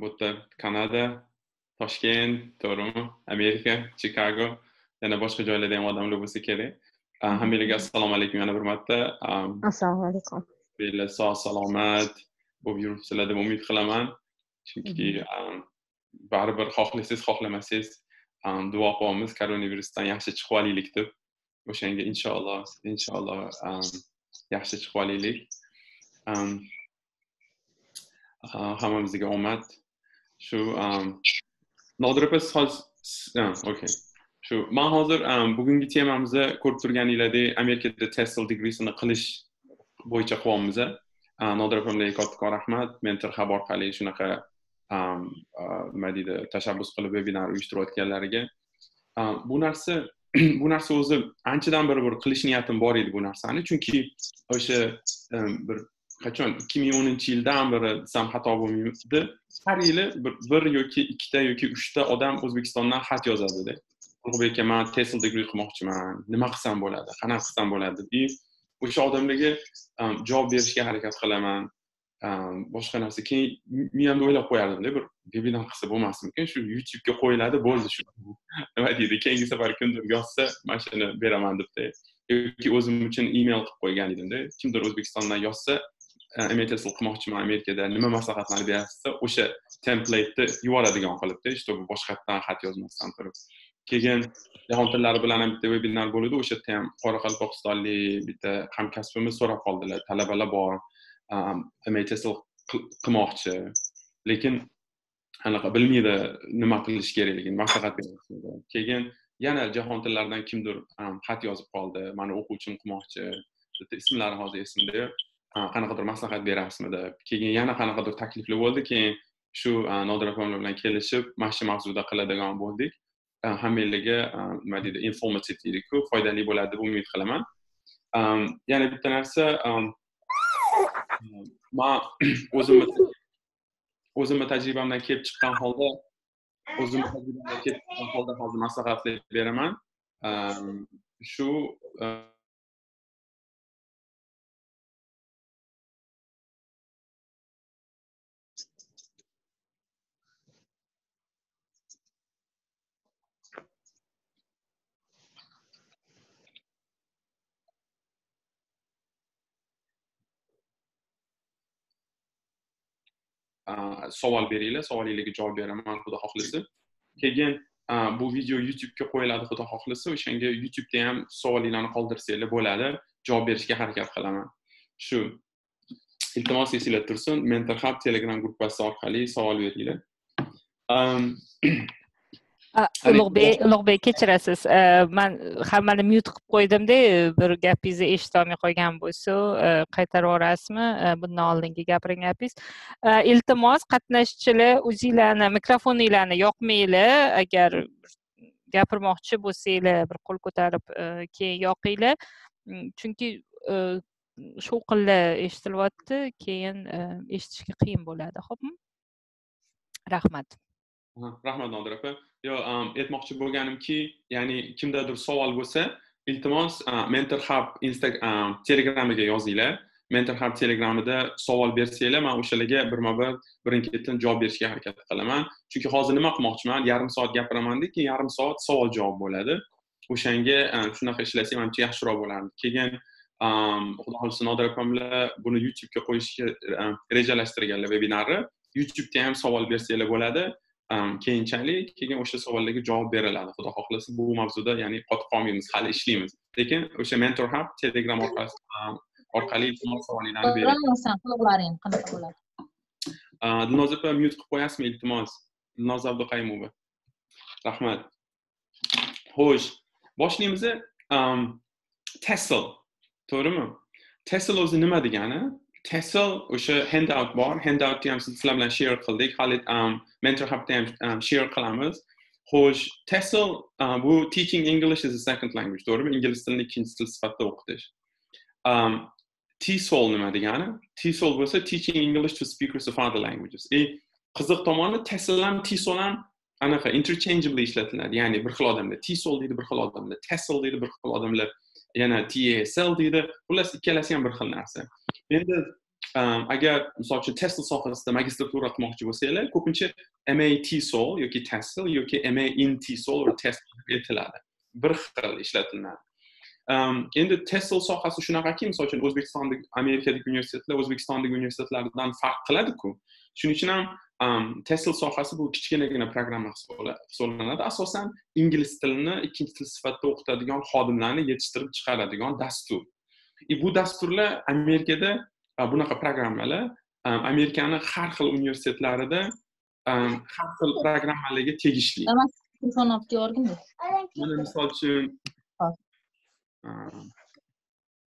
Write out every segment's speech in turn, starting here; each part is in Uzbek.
bu yerda kanada toshkent to'g'rimi amerika chikago yana boshqa joylarda ham odamlar bo'lsa kerak hammanglarga assalomu alaykum yana bir marta assalomu alaykum banglar sog' salomat bo'lib yuribsizlar deb umid qilaman chunki baribir xohlasangiz xohlamasangiz duo qilyapmiz koronavirusdan yaxshi chiqib olaylik deb o'shanga inshaalloh inshaalloh yaxshi chiqib olaylik hammamizga omad shu nodir opa okey shu man hozir bugungi temamizni ko'rib turganinglardek amerikada tesl degreesini qilish bo'yicha qilyapmiz nodir opamga kattakon rahmat mentor hab orqali shunaqa nima deydi tashabbus qilib vebinar uyushtirayotganlariga bu narsa bu narsa o'zi anchadan beri bir qilish niyatim bor edi bu narsani chunki o'sha bir qachon? Ikki ming o'ninchi yildan beri desam xato bo'lmaydi. Har yili bir yoki ikkita yoki uchta odam o'zbekistondan xat yozadida ulug'bek aka man tesl degree qilmoqchiman. Nima qilsam bo'ladi? Qanaqa qilsam bo'ladi? И o'sha odamlarga um, javob berishga harakat qilaman. Um, boshqa narsa. Keyin miyamda o'ylab qo'yardimda bir vebinar qilsa bo'lmasmikan shu youtubega qo'yiladi bo'ldi shu. Nima deydi? Keyingi safar kimdir yozsa mana shuni beraman debda yoki o'zim uchun email qilib qo'ygan edimda kimdir o'zbekistondan yozsa mtsl qilmoqchiman amerikada nima maslahatlar berasiz desa o'sha templateni yuboradigan qilibda чтобы boshqatdan xat yozmasdan turib. Keyin jahon tillari bilan ham bitta vebinar bo'ladi o'sha yerda ham qoraqalpog'istonlik bitta hamkasbimiz so'rab qoldilar. Talabalar bor mtsl qilmoqchi. Lekin anaqa bilmaydi nima qilish kerakligini maslahat beradi keyin yana jahon tillaridan kimdir xat yozib qoldi. Mani o'quvchim qilmoqchi. Bitta ismlari hozir esimda yo'q. Qanaqadir maslahat berasizmi deb keyin yana qanaqadir takliflar bo'ldi keyin shu nodir opamlar bilan kelishib mana shu mavzuda qiladigan bo'ldik hammanglarga nima deydi informativ deydiku foydali bo'ladi deb umid qilaman yana bitta narsa man o'zimni o'zimni tajribamdan kelib chiqqan holda o'zimni tajribamdan kelib chiqqan holda hozir maslahatlar beraman shu savol beringlar savolinglarga javob beraman xudo xohlasa keyin bu video youtubega qo'yiladi xudo xohlasa o'shanga youtubeda ham savolinglarni qoldirsanglar bo'ladi javob berishga harakat qilaman shu iltimos esinglar tursin mentor hub telegram gruppasi orqali savol beringlar ulug'bek ulug'bek kechirasiz man hammani myut qilib qo'ydimda bir gapingizni eshitolmay qolgan bo'lsa qaytarib yuborasizmi? Bundan oldingi gapirgan gapingiz iltimos qatnashchilar o'zinglarni mikrofoninglarni yoqmanglar. Agar gapirmoqchi bo'lsanglar bir qo'l ko'tarib keyin yoqinglar. Chunki shovqinlar eshitilyapti. Keyin eshitishga qiyin bo'ladi. Ho'pmi rahmat rahmat nodir opa. Yo aytmoqchi bo'lganimki ya'ni kimdadir savol bo'lsa iltimos mentor hub telegramiga yozinglar. Mentor hub telegramida savol bersanglar man o'shalarga birma bir birin ketin javob berishga harakat qilaman. Chunki hozir nima qilmoqchiman? Yarim soat gapiramanda keyin yarim soat savol javob bo'ladi. O'shanga shunaqa ishlasak manimcha yaxshiroq bo'lardi. Keyin xudo xohlasa nodir opamlar buni youtubega qo'yishga rejalashtirganlar vebinarni youtubeda ham savol bersanglar bo'ladi. Keyinchalik keyin o'sha savollarga javob beriladi. Xudo xohlasa bu mavzuda ya'ni qotib qolmaymiz hali ishlaymiz. Lekin o'sha mentor hub telegram orqali savolinglarni bering quloqlaring qanaqa bo'ladi dilnoz opa myut qilib qo'yasizmi iltimos? Dilnoz abduqayimova. Rahmat. Xo'sh boshlaymiz tesl to'g'rimi? Tesl o'zi nima degani tesla o'sha handout bor. Handoutni ham sizlar bilan share qildik. Hali um, mentor hubda ham um, share qilamiz. Xo'sh tesl um, bu teaching english as a second language to'g'rimi? Ingliz tilini ikkinchi til sifatida o'qitish. Tsol nima degani? Tsol bo'lsa teaching english to speakers of other languages. И qiziq tomoni tesl ham tsol ham anaqa interchangeably ishlatiladi. Ya'ni bir xil odamlar tsol deydi bir xil odamlar tesl deydi bir xil odamlar yana tasl deydi. Xullas ikkalasi ham bir xil narsa. Endi um, agar misol uchun tesla sohasida magistratura qilmoqchi bo'lsanglar ko'pincha ma tsol yoki tesla yoki ma in tsol test aytiladi. Bir xil ishlatiladi. Um, endi tesl sohasi shunaqaki misol uchun o'zbekistondagi amerikadagi universitetlar o'zbekistondagi universitetlardan farq qiladiku. Shuning uchun ham um, tesl sohasi bu kichkinagina programma hisoblanadi. Asosan ingliz tilini ikkinchi til sifatida o'qitadigan xodimlarni yetishtirib chiqaradigan dastur. Bu dasturlar amerikada bunaqa programmalar amerikani har xil universitetlarida har xil programmalarga tegishli. Mana misol uchun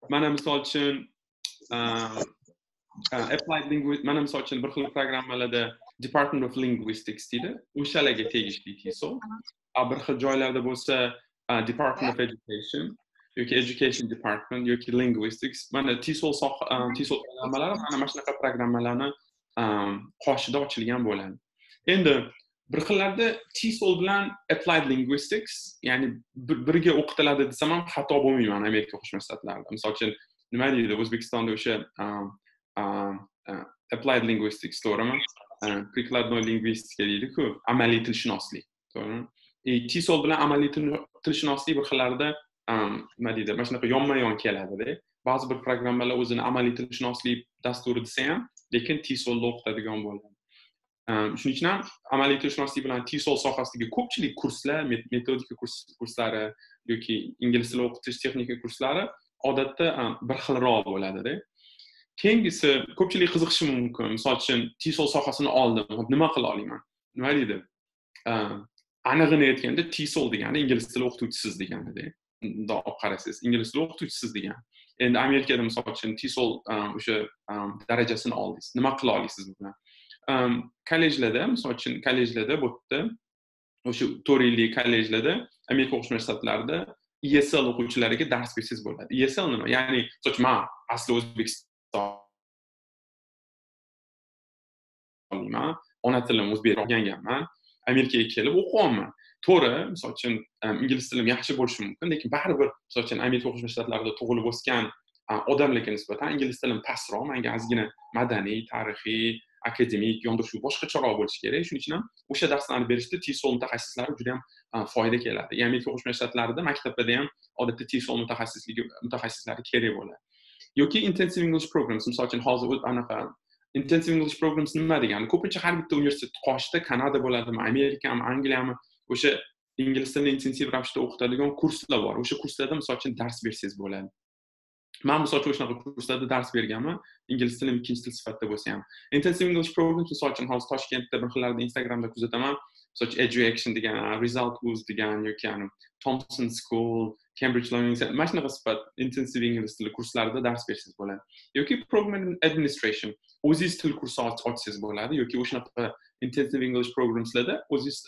mana misol uchun applied linguist mana misol uchun bir xil programmalarda department of linguistics deydi o'shalarga tegishli tiso bir xil joylarda bo'lsa department of education yoki education department yoki linguistics. Mana tisol tisol programmalari mana mana shunaqa programmalarni qoshida ochilgan bo'ladi endi bir xillarda tsol bilan applied linguistics ya'ni birga o'qitiladi desam ham xato bo'lmayman amerika qo'shma shtatlarida. Misol uchun nima deydi o'zbekistonda o'sha applied linguistics to'g'rimi? Прикладной lingvistika deydiku amaliy tilshunoslik to'g'rimi? E tsol bilan amaliy tilshunoslik bir xillarda nima deydi mana shunaqa yonma yon keladida ba'zi bir programmalar o'zini amaliy tilshunoslik dasturi desa ham lekin tsolda o'qitadigan bo'ladi shuning uchun ham amaliy tilshunoslik bilan tsol sohasidagi ko'pchilik kurslar metodika kurslari yoki ingliz tili o'qitish texnika kurslari odatda bir xilroq bo'ladida keyingisi ko'pchilik qiziqishi mumkin misol uchun tsol sohasini oldim nima qila olaman nima deydi anig'ini aytganda tsol degani ingliz tili o'qituvchisiz deganida bundoq olib qarasangiz ingliz tili o'qituvchisiz degan endi amerikada misol uchun tisol o'sha darajasini oldingiz nima qila olasiz bu bilan kollejlarda misol uchun kollejlarda bu yerda o'sha to'rt yillik kollejlarda amerika qo'shma shtatlarida esl o'quvchilariga dars bersangiz bo'ladi esl nima ya'ni misol uchun man asli o'zbekistonman ona tilim o'zbek o'rganganman amerikaga kelib o'qiyapman. To'g'ri misol uchun e, ingliz tilim yaxshi bo'lishi mumkin lekin baribir misol uchun amerika qo'shma shtatlarida tug'ilib o'sgan e, odamlarga nisbatan ingliz tilim pastroq manga ozgina madaniy tarixiy akademik yondashuv boshqacharoq bo'lishi kerak. Shuning uchun ham o'sha darslarni berishda tisol mutaxassislari juda ham e, foyda keladi. Ya'ni amerika qo'shma shtatlarida maktablarda ham odatda tisol mutaxassisligi mutaxassislari kerak bo'ladi. Yoki intensive english programs misol uchun hozir anaqa intensive english programs nima degani ko'pincha har bitta universitet qoshida kanada bo'ladimi amerikami angliyami o'sha ingliz tilini intensiv ravishda o'qitadigan kurslar bor. O'sha kurslarda misol uchun dars bersangiz bo'ladi. Man misol uchun o'shanaqa kurslarda dars berganman ingliz tilim ikkinchi til sifatida bo'lsa ham. Intensive english programs misol uchun hozir toshkentda bir xillarda instagramda kuzataman. Soch education degan uh, result uz degan yoki thompson school cambridge learning mana shunaqa sifat intensive ingliz tili kurslarida dars bersangiz bo'ladi yoki program administration o'zingiz til kursi ochsangiz bo'ladi yoki o'shanaqa intensive english programslarda o'zingiz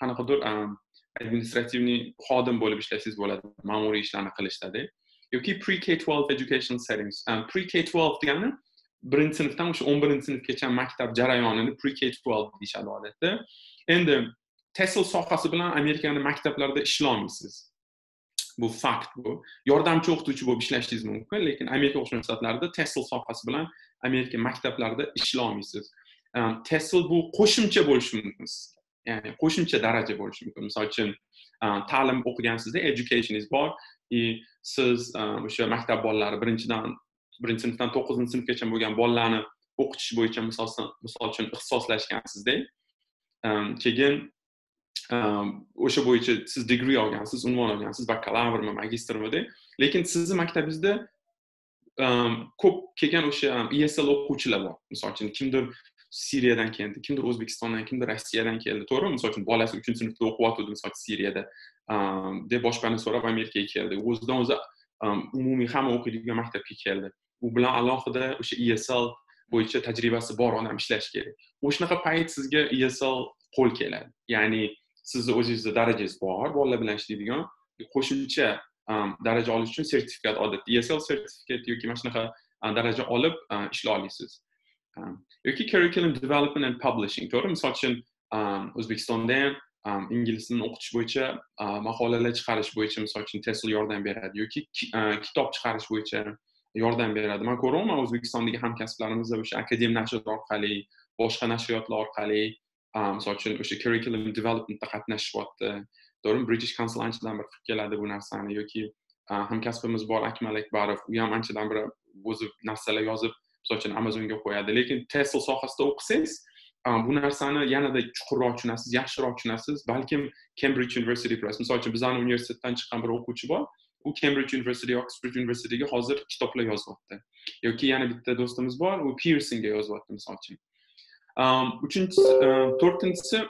qanaqadir um, um, administrativniy xodim bo'lib ishlasangiz bo'ladi ma'muriy ishlarni qilishdada yoki pre k 12 education settings um, pre k 12 degani birinchi sinfdan o'sha o'n birinchi sinfgacha maktab jarayonini pre k 12 deyishadi odatda. Endi tesl sohasi bilan amerikani maktablarida ishlolmaysiz bu fakt bu. Yordamchi o'qituvchi bo'lib ishlashingiz mumkin lekin amerika qo'shma shtatlarida tesl sohasi bilan amerika maktablarida ishlolmaysiz um, ehm, tesl bu qo'shimcha bo'lishi mumkin ya'ni qo'shimcha daraja bo'lishi mumkin. Misol uchun um, ta'lim o'qigansizda educationingiz bor и siz ehm, o'sha maktab bolalari birinchidan birinchi sinfdan to'qqizinchi sinfgacha bo'lgan bolalarni o'qitish bo'yicha misol uchun ixtisoslashgansizda keyin o'sha bo'yicha siz degree olgansiz unvon olgansiz bakalavrmi magistrmida lekin sizni maktabingizda ko'p kelgan o'sha esl o'quvchilar bor. Misol uchun kimdir siriyadan keldi kimdir o'zbekistondan kimdir rossiyadan keldi to'g'rimi? Misol uchun bolasi uchinchi sinfda o'qiyotgandi misol uchun siriyada. Deb boshpana so'rab amerikaga keldi. O'zidan o'zi umumiy hamma o'qiydigan maktabga keldi. U bilan alohida o'sha esl bo'yicha tajribasi bor odam ishlashi kerak. O'shanaqa payt sizga esl qo'l keladi. Ya'ni sizni o'zingizni darajangiz bor bolalar bilan ishlaydigan qo'shimcha daraja olish uchun sertifikat odatda esl sertifikat yoki mana shunaqa daraja olib ishlay olasiz yoki curriculum development and publishing to'g'ri? Misol uchun o'zbekistonda ham ingliz tilini o'qitish bo'yicha maqolalar chiqarish bo'yicha misol uchun tesl yordam beradi yoki kitob chiqarish bo'yicha yordam beradi. Man ko'ryapman o'zbekistondagi hamkasblarimizda o'sha akadem nashr orqali boshqa nashriyotlar orqali misol uchun o'sha curriculum developmentda qatnashishyapti to'g'rimi? British council anchadan beri qilib keladi bu narsani yoki hamkasbimiz bor akmal akbarov u ham anchadan beri o'zi narsalar yozib misol uchun amazonga qo'yadi. Lekin tesla sohasida o'qisangiz bu narsani yanada chuqurroq tushunasiz yaxshiroq tushunasiz. Balkim cambridge university press misol uchun bizani universitetdan chiqqan bir o'quvchi bor u cambridge university oxford universityga hozir kitoblar yozyapti yoki yana bitta do'stimiz bor u piersingga yozyapti misol uchun uchinchisi um, to'rtinchisi um,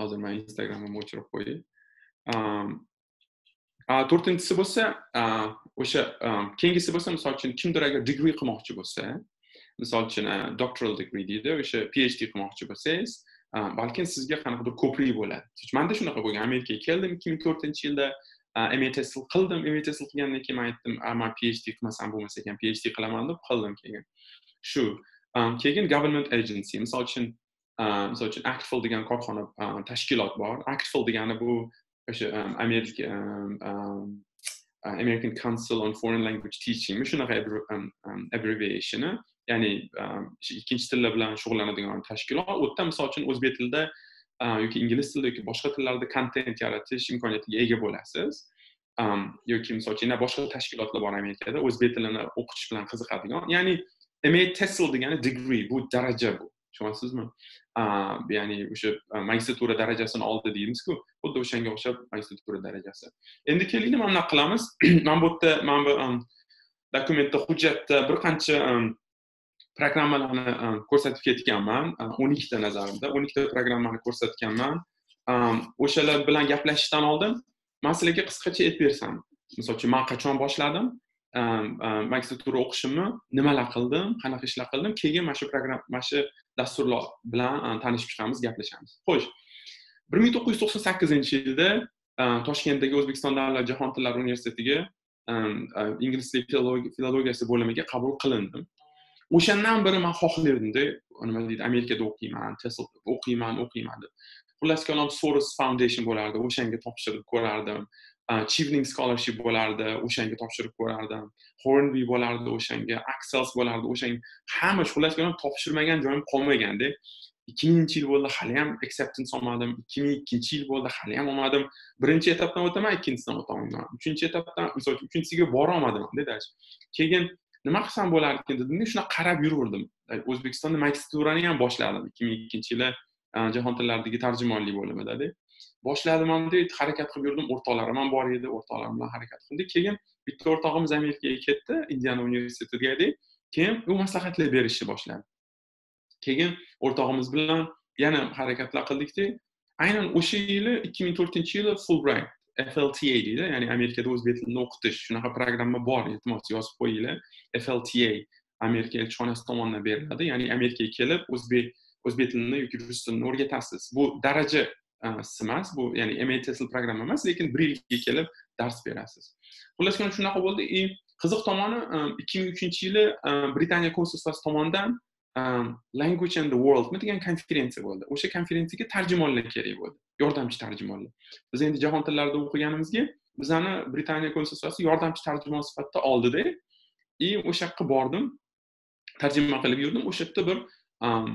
hozir man instagramimni o'chirib qo'yay to'rtinchisi um, bo'lsa o'sha keyingisi bo'lsa misol uchun kimdir agar degree qilmoqchi bo'lsa misol uchun e, doctoral degree deydi o'sha phd qilmoqchi bo'lsangiz balkim sizga qanaqadir ko'prik bo'ladi manda shunaqa bo'lgan amerikaga keldim ikki ming to'rtinchi yilda ma tehsil qildim ma tehsil qilgandan keyin man aytdim man phd qilmasam bo'lmas ekan phd qilaman deb qildim keyin. Shu keyin government agency misol uchun misol uchun actful degan korxona tashkilot bor. Actful degani bu o'sha amerika american council on foreign language teaching shunaqa abbreviationi ya'ni ikkinchi tillar bilan shug'ullanadigan tashkilot. U yerda misol uchun o'zbek tilida yoki ingliz tilida yoki boshqa tillarda kontent yaratish imkoniyatiga ega bo'lasiz. Yoki misol uchun yana boshqa tashkilotlar bor amerikada o'zbek tilini o'qitish bilan qiziqadigan ya'ni ma tesl degani degree bu daraja bu. Tushunyapsizmi ya'ni o'sha magistratura darajasini oldi deymizku xuddi o'shanga o'xshab magistratura darajasi. Endi keling mana bunaqa qilamiz. Mana bu yerda mana bu dokumentda hujjatda bir qancha programmalarni e, ko'rsatib ketganman e, o'n ikkita nazarimda o'n ikkita programmani ko'rsatganman o'shalar bilan gaplashishdan oldin man sizlarga qisqacha aytib bersam misol uchun man qachon boshladim magistratura o'qishimni nimalar qildim qanaqa ishlar qildim keyin mana shu program mana shu dasturlar bilan tanishib chiqamiz gaplashamiz xo'sh bir ming to'qqiz yuz to'qson sakkizinchi yilda e, toshkentdagi o'zbekiston davlat jahon tillari universitetiga ingliz tili filologiyasi bo'limiga qabul qilindim. O'shandan beri man xohlardimda nima deydi amerikada o'qiyman tesl o'qiyman o'qiyman deb. Xullas kalom soros foundation bo'lardi o'shanga topshirib ko'rardim. Chivning scholarship bo'lardi o'shanga topshirib ko'rardim. Hornby bo'lardi o'shanga axels bo'lardi o'shanga hamma xullas kalom topshirmagan joyim qolmaganda ikki minginchi yil bo'ldi hali ham acceptance olmadim. Ikki ming ikkinchi yil bo'ldi hali ham olmadim. Birinchi etapdan o'taman ikkinchisidan o'tolmayman. Uchinchi etapdan misol uchun uchinchisiga borolmadim keyin nima qilsam bo'larkan dedimda shuna qarab yuraverdim o'zbekistonda magistraturani ham boshladim. ikki ming ikkinchi yili e, jahon tillaridagi tarjimonlik bo'limidada boshladim hamda harakat qilib yurdim. O'rtoqlarim ham bor edi o'rtoqlarim bilan harakat qildik. Keyin bitta o'rtog'imiz amerikaga ketdi indiana universitetiga keyin u maslahatlar berishni boshladi. Keyin o'rtog'imiz bilan yana harakatlar qildikda aynan o'sha yili ikki ming to'rtinchi yili fulbright flta deydi ya'ni amerikada o'zbek tilini o'qitish shunaqa programma bor iltimos yozib qo'yinglar flta amerika elchixonasi tomonidan beriladi ya'ni amerikaga kelib o'zbek o'zbek tilini yoki rus tilini o'rgatasiz bu daraja emas bu ya'ni ma programma emas lekin bir yilga kelib dars berasiz xullas shunaqa bo'ldi и qiziq tomoni e, ikki ming uchinchi yili e, britaniya konsulxonasi tomonidan Um, language and the world degan konferensiya bo'ldi. O'sha konferensiyaga tarjimonlar kerak bo'ldi. Yordamchi tarjimonlar biz endi jahon tillarida o'qiganimizga bizani britaniya konsulsiyasi yordamchi tarjimon sifatida oldida и o'sha yoqqa bordim. Tarjima qilib yurdim. O'sha yerda bir um,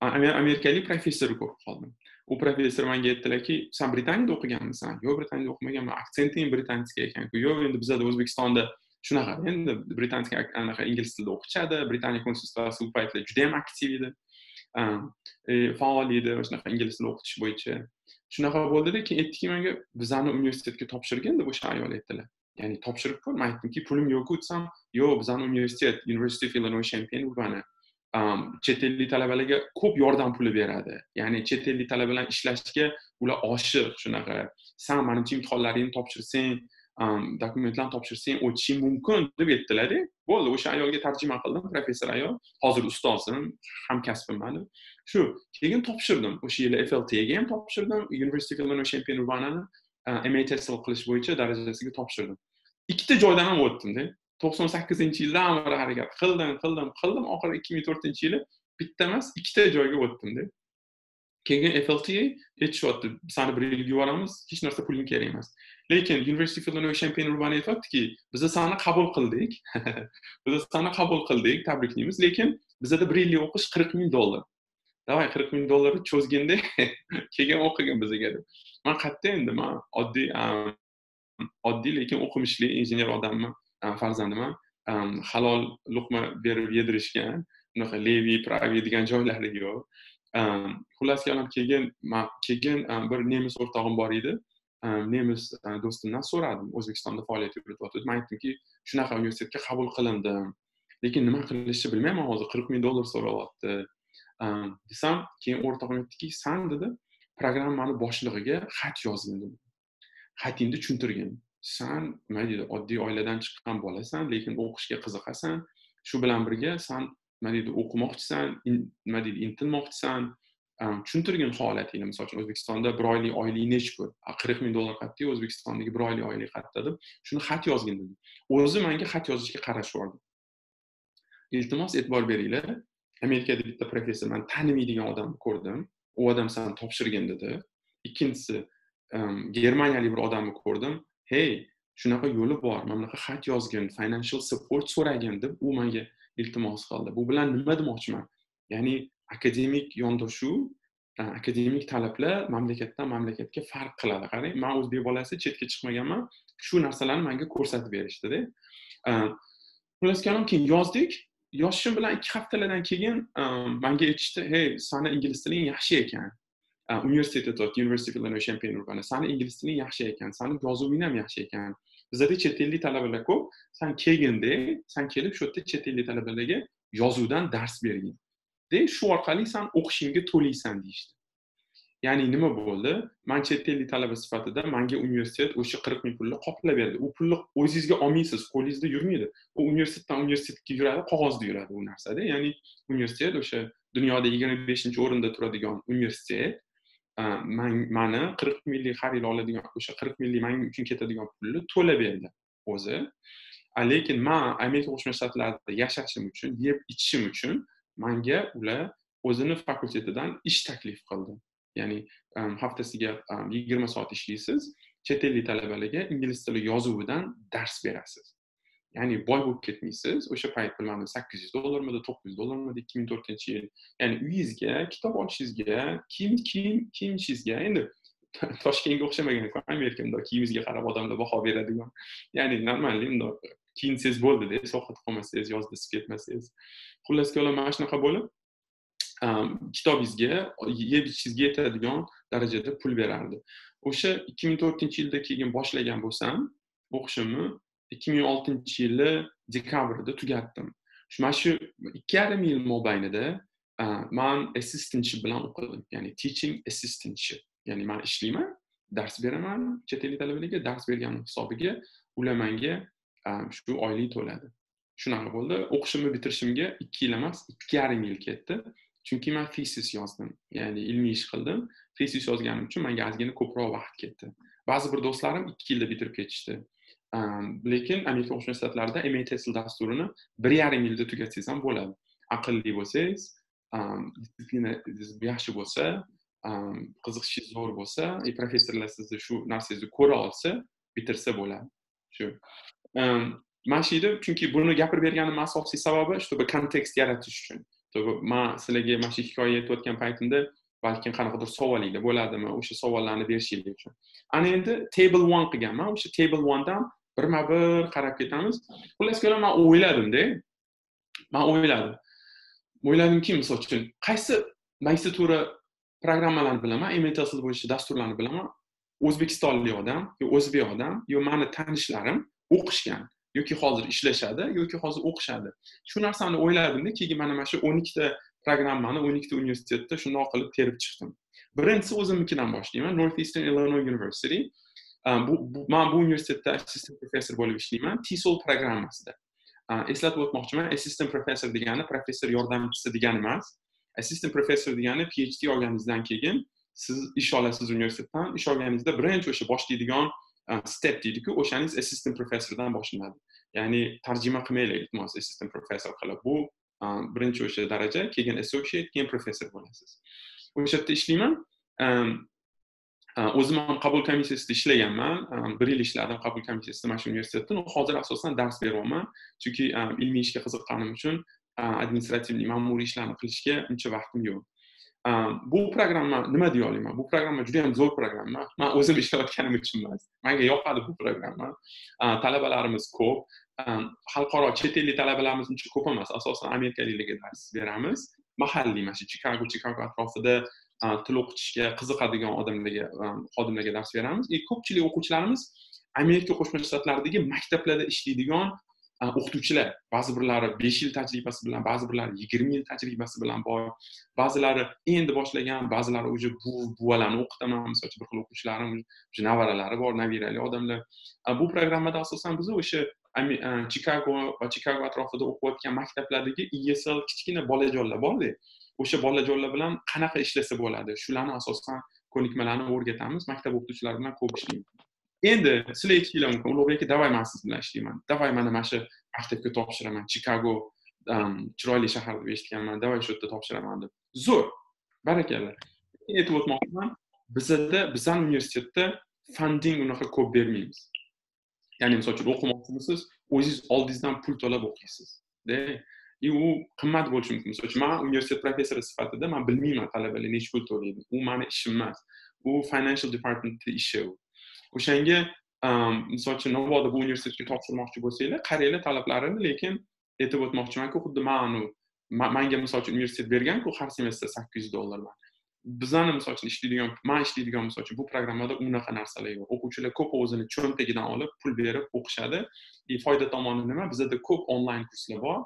amerikalik professorni ko'rib qoldim. U professor menga aytdilarki san britaniyada o'qiganmisan? Yo'q britaniyada o'qimaganman. Aksenting britanskiy ekanku yo'q endi bizada o'zbekistonda shunaqa endi britanskiy anaqa ingliz tilida o'qishadi britaniya konsulxonasi u paytlar juda yam aktiv edi faol edi shunaqa ingliz tilini o'qitish bo'yicha shunaqa bo'ldida keyin aytdiki menga bizani universitetga topshirgin deb o'sha ayol aytdilar ya'ni topshirib ko'r man aytdimki pulim yo'qku desam yo'q bizani universitet university of illinois champaign urbani chet ellik talabalarga ko'p yordam puli beradi ya'ni chet ellik talabalar bilan ishlashga ular oshiq shunaqa san manimcha imtihonlaringni topshirsang dokumentlarni topshirsang o'tishing mumkin deb aytdilarda bo'ldi o'sha ayolga tarjima qildim professor ayol hozir ustozim hamkasbim mani shu keyin topshirdim o'sha yili fltga ham topshirdim university of illinois urbanani ma tesl qilish bo'yicha darajasiga topshirdim ikkita joydan ham o'tdimda to'qson sakkizinchi yildan beri harakat qildim qildim qildim oxiri ikki ming to'rtinchi yili bitta emas ikkita joyga o'tdimda keyin flta aytishyapti sani bir yilga yuboramiz hech narsa puling kerak emas lekin university of illinois champaign urbani aytyaptiki biza sani qabul qildik biza sani qabul qildik tabriklaymiz lekin bizada bir yillik o'qish qirq ming dollar давай qirq ming dollarni cho'zganda keyin o'qigin bizaga deb man qayerda endi man oddiy oddiy lekin o'qimishli injener odamman farzandiman halol luqma berib yedirishgan unaqa levi pravi degan joylari yo'q. Ehm, xullas kalom keyin keyin bir nemis o'rtog'im bor edi. Ehm, nemis e, do'stimdan so'radim. O'zbekistonda faoliyat yuritayotib man aytdimki shunaqa universitetga qabul qilindim. Lekin nima qilishni bilmayman hozir. Qirq ming dollar so'rayapti. Ehm, desam keyin o'rtog'im aytdiki san dedi programmani boshlig'iga xat yozgin dedi. Xatingni tushuntirgin. San? Nima deydi oddiy oiladan chiqqan bolasan lekin o'qishga qiziqasan. Shu bilan birga san nima deydi o'qimoqchisan nima deydi intilmoqchisan tushuntirgin holatingni misol uchun o'zbekistonda bir oylik oylik nechi pul qirq ming dollar qayerda o'zbekistondagi bir oylik oylik qayerda deb shuni xat yozgin dedi o'zi manga xat yozishga qarashib yubordi iltimos e'tibor beringlar amerikada bitta professor man tanimaydigan odamni ko'rdim u odam san topshirgin dedi ikkinchisi germaniyalik bir odamni ko'rdim hey shunaqa yo'li bor mana bunaqa xat yozgin financial support so'ragin deb u menga iltimos qildi. Bu bilan nima demoqchiman? Ya'ni akademik yondashuv akademik talablar mamlakatdan mamlakatga farq qiladi. Qarang man o'zbek bolasi chetga chiqmaganman shu narsalarni menga ko'rsatib berishdida. Xullas kalom keyin yozdik. Yoshim bilan ikki haftalardan keyin manga aytishdi hey sani ingliz tiling yaxshi ekan. Universitetda university of illinois champaign urbana sani ingliz tiling yaxshi ekan sani yozuving ham yaxshi ekan. Bizlarda chet ellik talabalar ko'p. San kelginda san kelib shu yerda chet ellik talabalarga yozuvdan dars bergin. De shu orqali san o'qishingga to'laysan deyishdi. Ya'ni nima bo'ldi? Man chet ellik talaba sifatida manga universitet o'sha qirq ming pulni qoplab berdi. U pulni o'zingizga olmaysiz qo'lingizda yurmaydi. U universitetdan universitetga yuradi qog'ozda yuradi u narsada ya'ni universitet o'sha dunyoda yigirma beshinchi o'rinda turadigan universitet mani qirq minglik har yil oladigan o'sha qirq minglik man uchun ketadigan pulni to'lab berdi o'zi. Lekin man amerika qo'shma shtatlarida yashashim uchun yeb ichishim uchun manga ular o'zini fakultetidan ish taklif qildi. Ya'ni haftasiga yigirma soat ishlaysiz chet ellik talabalarga ingliz tili yozuvidan dars berasiz. Ya'ni boy bo'lib ketmaysiz o'sha payt bilmadim sakkiz yuz dollarmidi to'qqiz yuz dollarmidi ikki ming to'rtinchi yil ya'ni uyingizga kitob olishingizga kiyim kiyim kiyinishingizga endi toshkentga o'xshamaganku amerika bundoq kiyimingizga qarab odamlar baho beradigan ya'ni normalniy bundoq kiyinsangiz bo'ldida sovqat qolmasangiz yozda isib ketmasangiz xullas ikkovlar mana shunaqa bo'lib kitobingizga yeb ichishingizga yetadigan darajada pul berardi o'sha ikki ming to'rtinchi yilda keyin boshlagan bo'lsam o'qishimni ikki ming oltinchi yili dekabrda tugatdim. Shu mana shu ikki yarim yil mobaynida man assistantship bilan o'qidim. Ya'ni teaching assistantship. Ya'ni man ishlayman dars beraman chet ellik talabalarga dars berganim hisobiga ular menga shu oylik to'ladi. Shunaqa bo'ldi. O'qishimni bitirishimga ikki yil emas ikki yarim yil ketdi. Chunki man thesis yozdim. Ya'ni ilmiy ish qildim. Thesis yozganim uchun menga ozgina ko'proq vaqt ketdi. Ba'zi bir do'stlarim ikki yilda bitirib ketishdi. Lekin amerika qo'shma shtatlarida ma dasturini bir yarim yilda tugatsangiz ham bo'ladi. Aqlli bo'lsangiz disiplina yaxshi bo'lsa qiziqishingiz zo'r bo'lsa и professorlar sizni shu narsangizni ko'ra olsa bitirsa bo'ladi. Shu. Mana shu yerda chunki buni gapirib berganimni asosiy sababi чтобы kontekst yaratish uchun. Man sizlarga mana shu hikoya aytayotgan paytimda balkim qanaqadir savolinglar bo'ladimi o'sha savollarni berishinglar uchun. Ana endi table one qilganman. O'sha table onedan birma bir qarab ketamiz xullas kalom man o'yladimda man o'yladim o'yladimki misol uchun qaysi magistratura programmalarni bilaman mtsl bo'yicha dasturlarni bilaman o'zbekistonlik odam yo o'zbek odam yo mani tanishlarim o'qishgan yoki hozir ishlashadi yoki hozir o'qishadi shu narsani o'yladimda keyin mana mana shu o'n ikkita programmani o'n ikkita universitetda shundoq qilib terib chiqdim birinchisi o'zimnikidan boshlayman north eastern illinois university bu, bu man bu universitetda assistent professor bo'lib ishlayman tisol programmasida eslatib o'tmoqchiman assistant professor degani professor yordamchisi degani emas assistant professor degani phd olganingizdan keyin siz ish olasiz universitetdan ish olganingizda birinchi o'sha boshlaydigan step deydiku o'shaningiz assistant professordan boshlanadi ya'ni tarjima qilmanglar iltimos assistant professor qilib bu birinchi o'sha daraja keyin associate keyin professor bo'lasiz o'sha yerda ishlayman o'zim ham qabul komissiyasida ishlaganman. Bir yil ishladim qabul komissiyasida mana shu universitetda hozir asosan dars beryapman chunki e, ilmiy ishga qiziqqanim uchun e, administrativniy ma'muriy ishlarni qilishga uncha vaqtim yo'q. Bu programma nima deya olaman? Bu programma juda yam zo'r programma. Man o'zim ishlayotganim uchun emas. Manga yoqadi bu programma. Talabalarimiz ko'p. Xalqaro chet ellik talabalarimiz uncha ko'p emas. Asosan amerikaliklarga dars beramiz. Mahalliy mana shu chikago chikago atrofida til o'qitishga qiziqadigan odamlarga xodimlarga dars beramiz. И ko'pchilik o'quvchilarimiz amerika qo'shma shtatlaridagi maktablarda ishlaydigan o'qituvchilar. Ba'zi birlari besh yil tajribasi bilan ba'zi birlari yigirma yil tajribasi bilan bor. Ba'zilari endi boshlagan ba'zilari уже buvalarni o'qitaman. Misol uchun bir xil o'quvchilarim уже nevaralari bor nabirali odamlar. Bu programmada asosan biz o'sha chikago va chikago atrofida o'qiyotgan maktablardagi esl kichkina bolajonlar borda. O'sha bolajonlar bilan qanaqa ishlasa bo'ladi. Shularni asosan ko'nikmalarni o'rgatamiz maktab o'qituvchilari bilan ko'p ishlaymiz endi sizlar aytishinglar mumkin ulug'bek aka davay man siz bilan ishlayman. Davay mana mana shu maktabga topshiraman chikago um, chiroyli shahar deb eshitganman davay shu yerda topshiraman deb. Zo'r barakalla. Aytib o'tmoqchiman bizada bizani universitetda funding unaqa ko'p bermaymiz. Ya'ni misol uchun o'qimoqchimisiz o'zingiz oldingizdan pul to'lab o'qiysiz. И u qimmat bo'lishi mumkin misol uchun man universitet professori sifatida man bilmayman talabalar necha pul to'laydi u mani ishim emas u financial departmentni ishi u o'shanga misol uchun mabodo bu universitetga topshirmoqchi bo'lsanglar qaranglar talablarini lekin aytib o'tmoqchimanki xuddi manu manga misol uchun universitet berganku har semestr sakkiz yuz dollarman bizani misol uchun ishlaydigan man ishlaydigan misol uchun bu programmada unaqa narsalar yo'q o'quvchilar ko'p o'zini cho'ntagidan olib pul berib o'qishadi и foyda tomoni nima bizada ko'p onlayn kurslar bor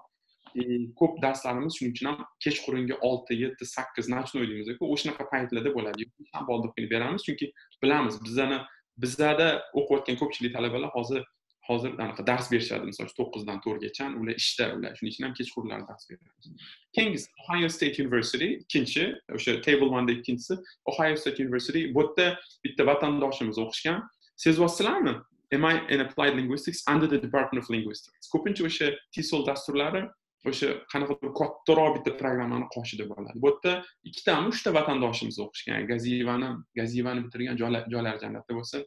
ko'p darslarimiz shuning uchun ham kechqurungi olti yetti sakkiz nachni deymiz o'shanaqa paytlarda bo'ladi. Bolda qilib beramiz chunki bilamiz bizani bizlarda o'qiyotgan ko'pchilik talabalar hozir hozir anaqa dars berishadi. Misol uchun to'qqizdan to'rtgacha ular ishda ular shuning uchun ham kechqurunlari dars beramiz keyingisi ohio state university ikkinchi o'sha table oneda ikkinchisi ohio state university bu yerda bitta vatandoshimiz o'qishgan. Sezyapsizlarmi mi in applied linguistics? Under the department of linguistics. Ko'pincha o'sha tisol dasturlari o'sha qanaqadir kattaroq bitta programmani qoshida bo'ladi. Bu yerda ikkitami uchta vatandoshimiz o'qishgan. Gaziyevani gaziyevani bitirgan joylar jannatda bo'lsin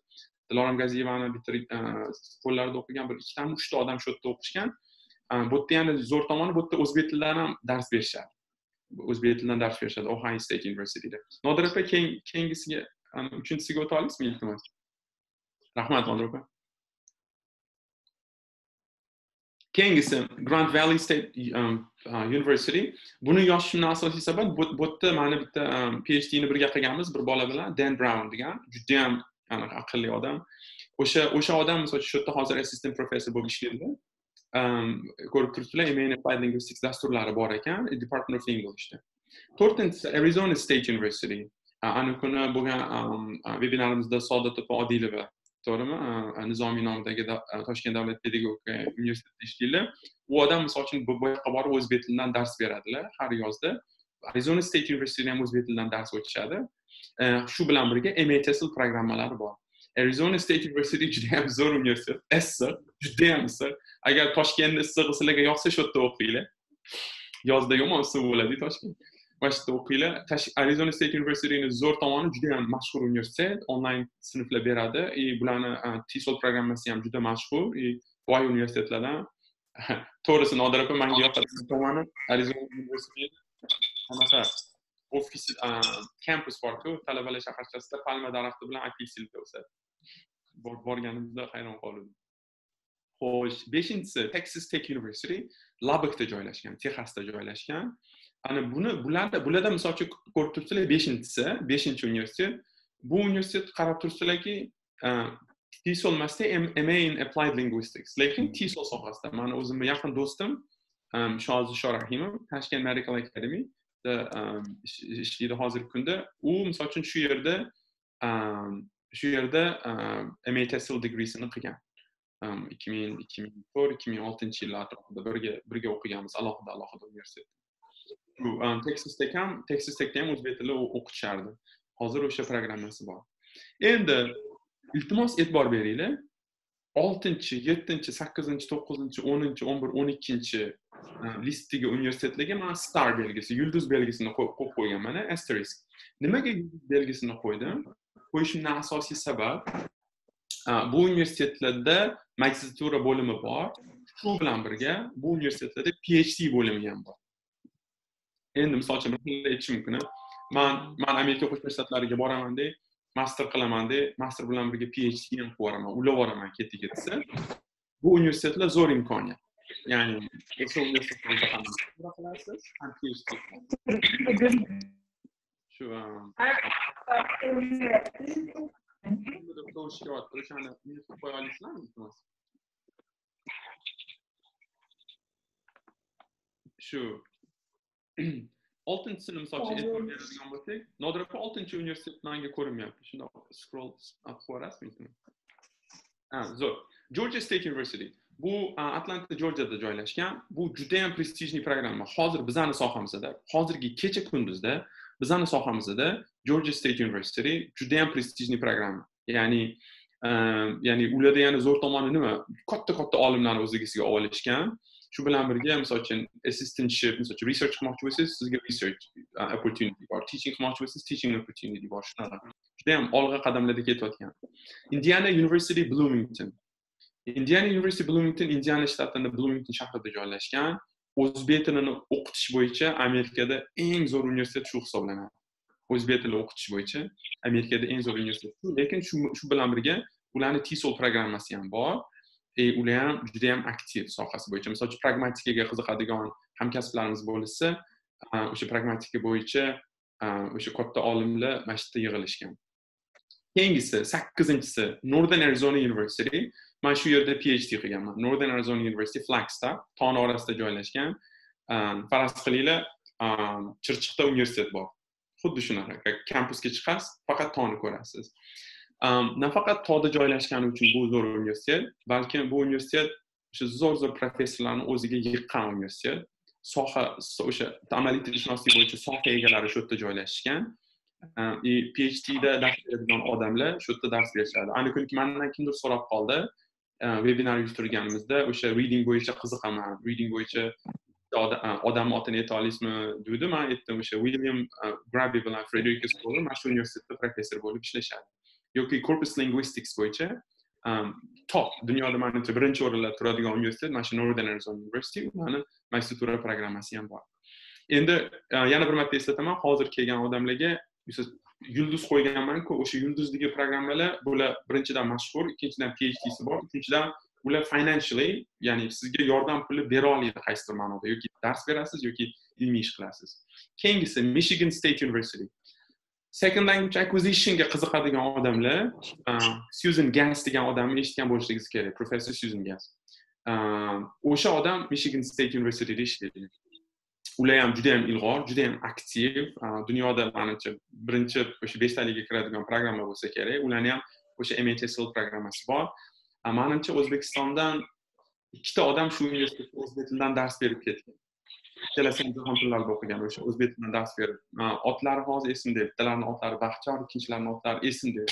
dilorom gaziyevani qo'llarida e, o'qigan bir ikkitami uchta odam shu yerda o'qishgan. E, bu yerda yana zo'r tomoni bu yerda o'zbek tilidan ham dars berishadi. O'zbek tilidan dars berishadi ohio state universityda. Nodir opa keyingisiga uchinchisiga o'ta olasizmi iltimos? Rahmat nodir opa. Keyingisi grand valley state um, uh, university buni yozishimni asosiy sabab bu yerda mana bitta um, phdni birga qilganmiz bir bola bilan dan brown degan judayam aqlli odam. O'sha o'sha odam misol uchun shu yerda hozir assistant professor bo'lib ishlaydi. Um, ko'rib turibsizlar MA applied linguistics dasturlari bor ekan department of englishda to'rtinchisi arizona state university uh, ana kuni bo'lgan um, uh, webinarimizda saodat opa odilova to'g'rimi nizomiy nomidagi toshkent davlat pedagogika universitetida ishlaydilar u odam misol uchun buyoqqa borib o'zbek tilidan dars beradilar har yozda arizona state universitetida ham o'zbek tilidan dars o'tishadi shu e, bilan birga mtsl programmalari bor arizona state university judayam zo'r universitet issiq judayam issiq agar toshkentni issig'i sizlarga yoqsa shu yerda o'qinglar yozda yomon issiq bo'ladi toshkent. Mana shu o'qinglar arizona state universityni zo'r tomoni juda yam mashhur universitet. Onlayn sinflar beradi. И bularni e, tsol programmasi ham juda mashhur. E, И boy universitetlardan. To'g'risi nodir opa manga yoqadigan tomoni arizona universiteti anaqa ofis kampus borku talabalar shaharchasida palma daraxti bilan apelsinlar o'sadi. Borganimizda hayron qoldim. Xo'sh beshinchisi texas tech university labekda joylashgan texasda joylashgan. Ana buni bularda bularda misol uchun ko'rib turibsizlar beshinchisi beshinchi universitet. Bu universitet qarab turibsizlarki e, tisol emasda ma in applied linguistics. Lekin tisol sohasida mani o'zimni yaqin do'stim e, shozi shorahimov tashkent medical academy e, ishlaydi hozirgi kunda. U misol uchun shu yerda shu yerda ma tahsil degreesini qilgan. Ikki ming ikki ming to'rt ikki ming oltinchi yillar atrofida birga birga o'qiganmiz alohida alohida universitetda E, texas ham texas techda ham o'zbek tili o'qitishardi hozir o'sha programmasi bor endi iltimos e'tibor beringlar oltinchi yettinchi sakkizinchi to'qqizinchi o'ninchi o'n bir o'n ikkinchi e, listdagi universitetlarga man star belgisi yulduz belgisini qo'yib qo'yganman asterisk. Nimaga yulduz belgisini qo'ydim? Qo'yishimdan asosiy sabab e, bu universitetlarda magistratura bo'limi bor. Shu bilan birga bu universitetlarda phd bo'limi ham bor. Endi misol uchun bir xil aytish mumkin man man amerika qo'shma shtatlariga boramanda master qilamanda master bilan birga phd ham qilib yuboraman ulab yuboraman ketdi ketsa bu universitetlar zo'r imkoniyat. Ya'ni o'sha universitetlarda ham qilasiz ham phd shu o'shani qo'ya olasizlarmi iltimos shu. Oltinchisini misol uchun e'tibor beradigan bo'lsak nodir aka oltinchi universitet manga ko'rinmayapti shundoq scroll qilib yuborasizmi zo'r. Georgia state university. Bu atlanta jorjiyada joylashgan. Bu judayam prestijniy programma. Hozir bizani sohamizda. Hozirgi kecha kunduzda bizani sohamizda georgia state university judayam prestijniy programma. Ya'ni ya'ni ularda yana zo'r tomoni nima? Katta katta olimlarni o'zigisiga olib olishgan shu bilan birga misol uchun assistantship misol uchun research qilmoqchi bo'lsangiz sizga research opportunity bor teaching qilmoqchi bo'lsangiz teaching opportunity bor shunaqa judayam olg'a qadamlarda ketayotgan. Indiana university bloomington. Indiana university bloomington indiana shtatini bloomington shahrida joylashgan. O'zbek tilini o'qitish bo'yicha amerikada eng zo'r universitet shu hisoblanadi. O'zbek tili o'qitish bo'yicha amerikada eng zo'r universitet lekin shu bilan birga ularni TESOL programmasi ham bor. Ular ham juda yam aktiv sohasi bo'yicha misol uchun pragmatikaga qiziqadigan hamkasblarimiz bo'lsa o'sha pragmatika bo'yicha o'sha katta olimlar mana shu yerda yig'ilishgan keyingisi sakkizinchisi northern arizona university. man shu yerda phd qilganman northern arizona university flagstaff. tog'ni orasida joylashgan faraz qilinglar chirchiqda universitet bor xuddi shunaqa kampusga chiqasiz faqat tog'ni ko'rasiz nafaqat tog'da joylashgani uchun bu zo'r universitet balki bu universitet o'sha zo'r zo'r professorlarni o'ziga e yiqqan universitet soha o'sha amaliy tilshunoslik bo'yicha soha egalari shu yerda joylashgan и phdda dars beradigan odamlar shu yerda dars berishadi ana kuni mandan kimdir so'rab qoldi vebinar uyushtirganimizda o'sha reading bo'yicha qiziqaman reading bo'yicha odamni otini ayta olasizmi degdi man aytdim o'sha william uh, grabi bilan frederika skoler mana shu universitetda professor bo'lib ishlashadi yoki corpus linguistics bo'yicha um, top dunyoda manimcha birinchi o'rinda turadigan universitet mana shu northern arizona university ularni magistratura programmasi ham bor endi e, yana bir marta eslataman hozir kelgan odamlarga yulduz qo'yganmanku o'sha yulduzdagi programmalar bular birinchidan mashhur ikkinchidan phdsi bor uchinchidan ular financially ya'ni sizga yordam puli bera oladi qaysidir ma'noda yoki dars berasiz yoki ilmiy ish qilasiz. Keyingisi michigan state university. Second language acquisitionga qiziqadigan odamlar um, susan gas degan odamni eshitgan bo'lishingiz kerak professor susan gas um, o'sha odam michigan state universityda ishlaydi. Ular ham juda yam ilg'or juda yam aktiv uh, dunyoda manimcha birinchi o'sha beshtalikka kiradigan programma bo'lsa kerak. Ularni ham o'sha mtsl programmasi bor. Uh, manimcha o'zbekistondan ikkita odam shu universitetda o'zbek tilidan dars berib ketgan. Ikkalasi ham jahon o'qigan o'sha o'zbek tilidan dars berib otlari hozir esimda bittalarini otlari baxtiyor ikkinchilarini otlari esimda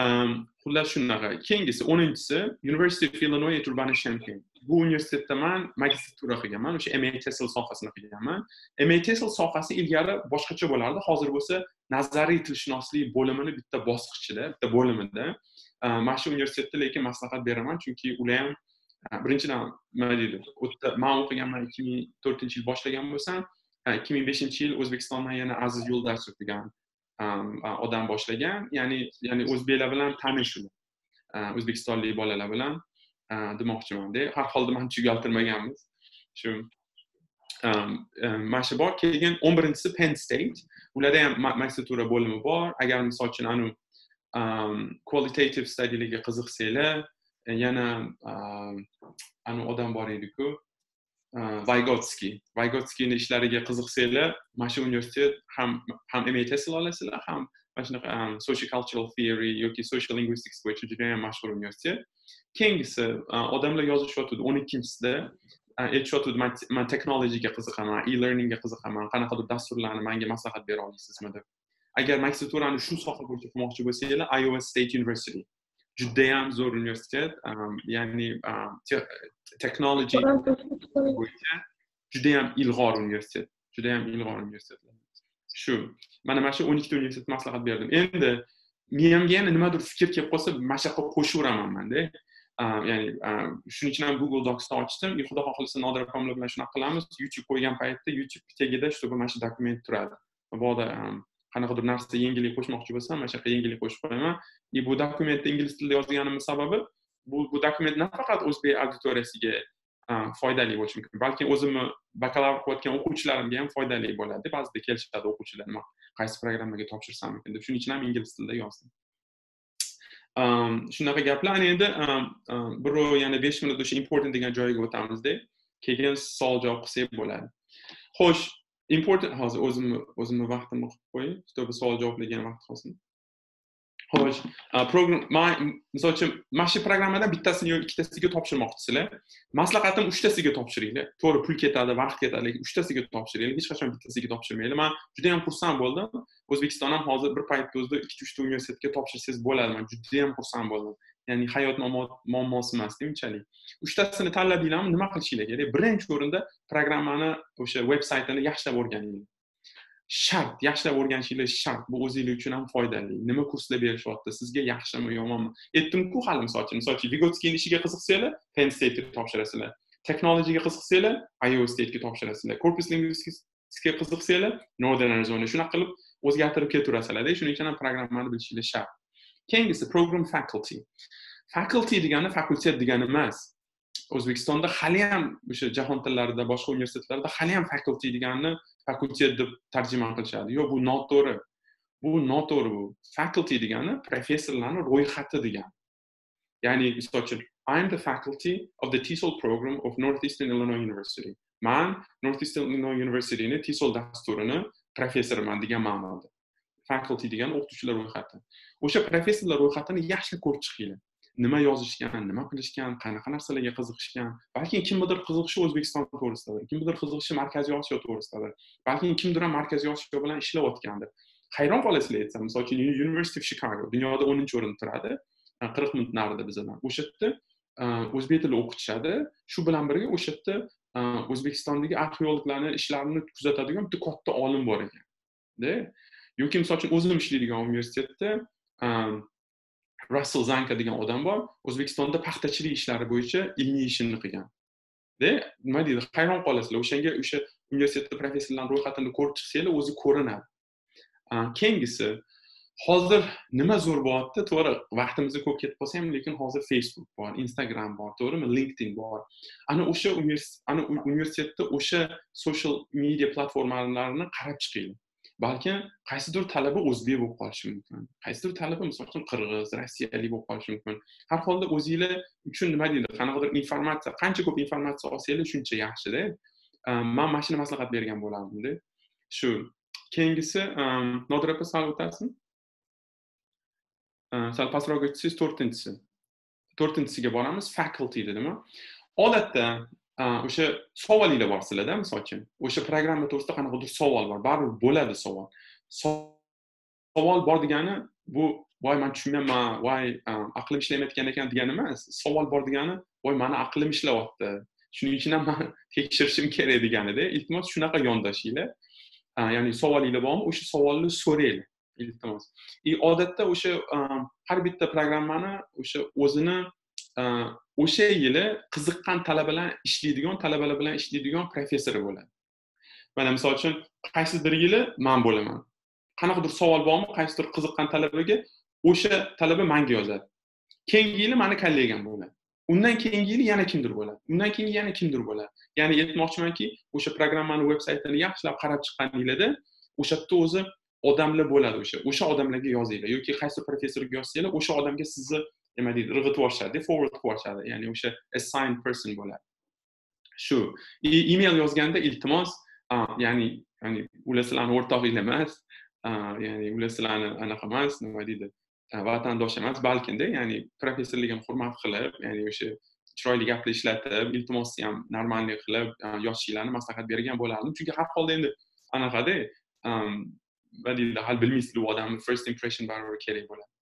ehm, xullas shunaqa. Keyingisi o'ninchisi university of illinois at urbana champaign. Bu universitetda man magistratura qilganman o'sha mtsl sohasini qilganman. Mtsl sohasi ilgari boshqacha bo'lardi. Hozir bo'lsa nazariy tilshunoslik bo'limini bitta bosqichida bitta bo'limida ehm, mana shu universitetda lekin maslahat beraman chunki ular ham birinchidan nima deydi? U man o'qiganman ikki ming to'rtinchi yil boshlagan bo'lsam ikki ming beshinchi yil o'zbekistondan yana aziz yo'ldashev degan odam boshlagan. Ya'ni ya'ni o'zbeklar bilan tanish o'zbekistonlik bolalar bilan demoqchimanda har holda man tugaltirmaganmiz. Shu mana shu bor. Keyin o'n birinchisi penn state. Ularda ham magistratura bo'limi bor. Agar misol uchun anavi qualitative studylarga qiziqsanglar E, yana anavi odam bor ediku vaygotskiy vaygotskiyni ishlariga qiziqsanglar mana shu universitet ham ham ma olasizlar ham mana shunaqa social cultural theory yoki social linguistics bo'yicha judayam mashhur universitet. Keyingisi odamlar yozishyotgandi o'n ikkinchisida aytishyotgandi man texnologiyaga qiziqaman e learningga qiziqaman qanaqadir dasturlarni manga maslahat bera olasizmi deb. Agar magistraturani shu soha bo'yicha qilmoqchi bo'lsanglar iowa state university. Judayam zo'r universitet ya'ni texnology bo'yicha judayam ilg'or universitet judayam ilg'or universitetlar shu. Mana mana shu o'n ikkita universitet maslahat berdim. Endi miyamga yana nimadir fikr kelib qolsa mana shu yoqqa qo'shaveramanmanda ya'ni shuning uchun ham google docsni ochdim. Xudo xohlasa nodir opamlar bilan shunaqa qilamiz. Youtube qo'ygan paytda youtube tagida чтобы mana shu dokument turadi. Mabodo qanaqadir narsa yengillik qo'shmoqchi bo'lsam mana shu yerga yengillik qo'shib qo'yaman и bu dokumentni ingliz tilida yozganimni sababi bu bu dokument nafaqat o'zbek auditoriyasiga foydali bo'lishi mumkin balki o'zimni bakalavr qilayotgan o'quvchilarimga ham foydali bo'ladi. Ba'zida kelishadi o'quvchilar qaysi programmaga topshirsam ekan deb. Shuning uchun ham ingliz tilida yozdim. Shunaqa gaplar. Ana endi birov yana besh minut o'sha important degan joyiga o'tamizda. Keyin savol javob qilsak bo'ladi. Xo'sh important hozir o'zimni o'zimni vaqtimni qilib qo'yay чтобы savol javoblagan vaqt qolsin. Xo'sh program misol uchun mana shu programmadan bittasini yo ikkitasiga topshirmoqchisizlar maslahatim uchtasiga topshiringlar. To'g'ri pul ketadi vaqt ketadi lekin uchtasiga topshiringlar. Hech qachon bittasiga topshirmanglar man judayam xursand bo'ldim. O'zbekiston ham hozir bir paytni o'zida ikkita uchta universitetga topshirsangiz bo'ladi man judayam xursand bo'ldim. Ya'ni hayot muammosi emas unchalik uchtasini tanladinglarmi nima qilishinglar kerak? Birinchi o'rinda programmani o'sha veb saytini yaxshilab o'rganinglar. Shart yaxshilab o'rganishinglar shart. Bu o'zinglar uchun ham foydali. Nima kurslar berishyapti? Sizga yaxshimi yomonmi? Aytdimku hali misol uchun misol uchun vigotskiyni ishiga qiziqsanglar penn statega topshirasizlar. Texnologiyaga qiziqsanglar iowa statega topshirasizlar. Corpus linguisticga qiziqsanglar northern arizona shunaqa qilib o'zgartirib ketaverasizlarda. Shuning uchun ham programmani bilishinglar shart. Keyingisi program faculty. Faculty degani fakultet degani emas. O'zbekistonda haliyam o'sha jahon tillarida boshqa universitetlarda haliyam faculty deganni fakultet deb tarjima qilishadi. Yo'q bu noto'g'ri. Bu noto'g'ri bu. Faculty degani professorlarni ro'yxati degani. Ya'ni misol uchun I am the faculty of the TESOL program of Northeastern Illinois University. Man Northeastern Illinois University'ni TESOL dasturini professoriman degan ma'noda. Faculty degan o'qituvchilar ro'yxati. O'sha professorlar ro'yxatini yaxshilab ko'rib chiqinglar. nima yozishgan nima qilishgan qanaqa narsalarga qiziqishgan balki kimnidir qiziqishi o'zbekiston to'g'risidadir kimnidir qiziqishi markaziy osiyo to'g'risidadir balki kimdir ham markaziy osiyo bilan ishlayotgandir hayron qolasizlar aytsam misol uchun university of chicago dunyoda o'ninchi o'rinda turadi e, qirq minut narida bizdan o'sha yerda e, o'zbek tili o'qitishadi shu bilan birga o'sha yerda e, o'zbekistondagi arxeologlarni ishlarini kuzatadigan bitta katta olim bor ekanda yoki misol uchun o'zim ishlaydigan universitetda um, rassel zanka degan odam bor o'zbekistonda paxtachilik ishlari bo'yicha ilmiy ishini qilgan. Nima deydi hayron qolasizlar o'shanga o'sha universitetda professorlarni ro'yxatini ko'rib chiqsanglar o'zi ko'rinadi. Um, keyingisi hozir nima zo'r bo'lyapti? To'g'ri vaqtimizni ko'p ketib qolsa ham lekin hozir facebook bor instagram bor to'g'rimi? Linkedin bor. Ana o'sha ana universitetda o'sha social media platformalarini qarab chiqinglar. Balkim qaysidir talaba o'zbek bo'lib qolishi mumkin? Qaysidir talaba misol uchun qirg'iz rossiyalik bo'lib qolishi mumkin? Har holda o'zinglar uchun nima deydi? Qanaqadir informatsiya qancha ko'p informatsiya olsanglar shuncha yaxshida. Ehm, man mana shuni maslahat bergan bo'lardimda. Shu. Keyingisi ehm, nodir opa sal o'tasizmi ehm, sal pastroq o'tsangiz to'rtinchisi. To'rtinchisiga boramiz faculty dedimi? Odatda o'sha savolinglar bor sizlarda misol uchun. O'sha programma to'g'risida qanaqadir savol bor. Baribir bo'ladi savol savol bor degani bu voy man tushunmayapman voy e, aqlim ishlamayotgan ekan degani emas. Savol bor degani voy mani aqlim ishlayapti. Shuning uchun ham man tekshirishim kerak deganida iltimos shunaqa yondashinglar. E, ya'ni savolinglar bormi? O'sha savolni so'ranglar iltimos. И odatda o'sha har bitta programmani o'sha o'zini o'sha yili qiziqqan talabalar ishlaydigan talabalar bilan ishlaydigan professori bo'ladi. Mana misol uchun qaysidir yili man bo'laman. Qanaqadir savol bormi qaysidir qiziqqan talabaga o'sha talaba manga yozadi. Keyingi yili mani kollegam bo'ladi. Undan keyingi yili yana kimdir bo'ladi. Undan keyin yana kimdir bo'ladi. Ya'ni aytmoqchimanki o'sha programmani veb saytini yaxshilab qarab chiqqaninglarda o'sha yerda o'zi odamlar bo'ladi o'sha o'sha odamlarga yozinglar yoki qaysi professorga yozsanglar o'sha odamga sizni nima deydi irg'itib yuborishadi forward qilib yuborishadi ya'ni o'sha assigned person bo'ladi shu email yozganda iltimos ya'ni ya'ni ular sizlarni o'rtog'inglar emas ya'ni ular sizlarni anaqa emas nima deydi vatandosh emas balkinda ya'ni professorligini hurmat qilib ya'ni o'sha chiroyli gaplar ishlatib iltimosni ham normalniy qilib yozishinglarni maslahat bergan bo'lardim chunki har holda endi anaqada nima deydi hali bilmaysizlar u odamni first impression baribir kerak bo'ladi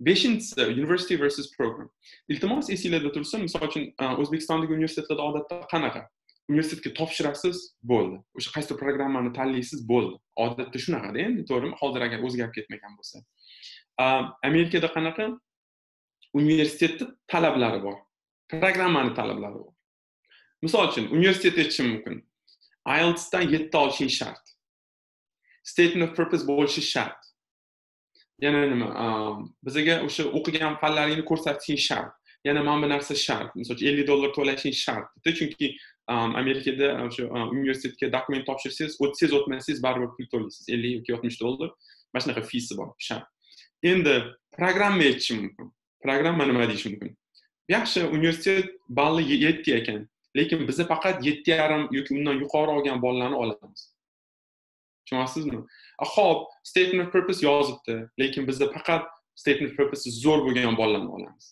beshinchisi university versus program. Iltimos esinglarda tursin misol uchun o'zbekistondagi e, universitetlarda odatda qanaqa universitetga topshirasiz bo'ldi o'sha qaysi programmani tanlaysiz bo'ldi. Odatda shunaqada endi to'g'rimi? Hozir agar o'zgarib ketmagan bo'lsa. E, Amerikada qanaqa? Universitetni talablari bor. Programmani talablari bor. Misol uchun universitetga aytishim mumkin. Ieltsdan yetti olishing shart. Statement of purpose bo'lishi shart. Yana nima um, bizaga o'sha o'qigan fanlaringni ko'rsatishing shart yana mana bu narsa shart misol uchun ellik dollar to'lashing shart chunki um, amerikada uh, o'sha uh, universitetga dokument topshirsangiz o'tsangiz o'tmasangiz baribir pul to'laysiz. Ellik yoki oltmish dollar. Mana shunaqa fisi bor shart endi programma aytishi mumkin. Programma nima deyish mumkin? Yaxshi universitet balli yetti ekan lekin biza faqat yetti yarim yoki undan yuqori olgan bolalarni olamiz. Tushunyapsizmi ho'p statement of purpose yozibdi lekin bizda faqat statement of purpose zo'r bo'lgan bolalarni olamiz.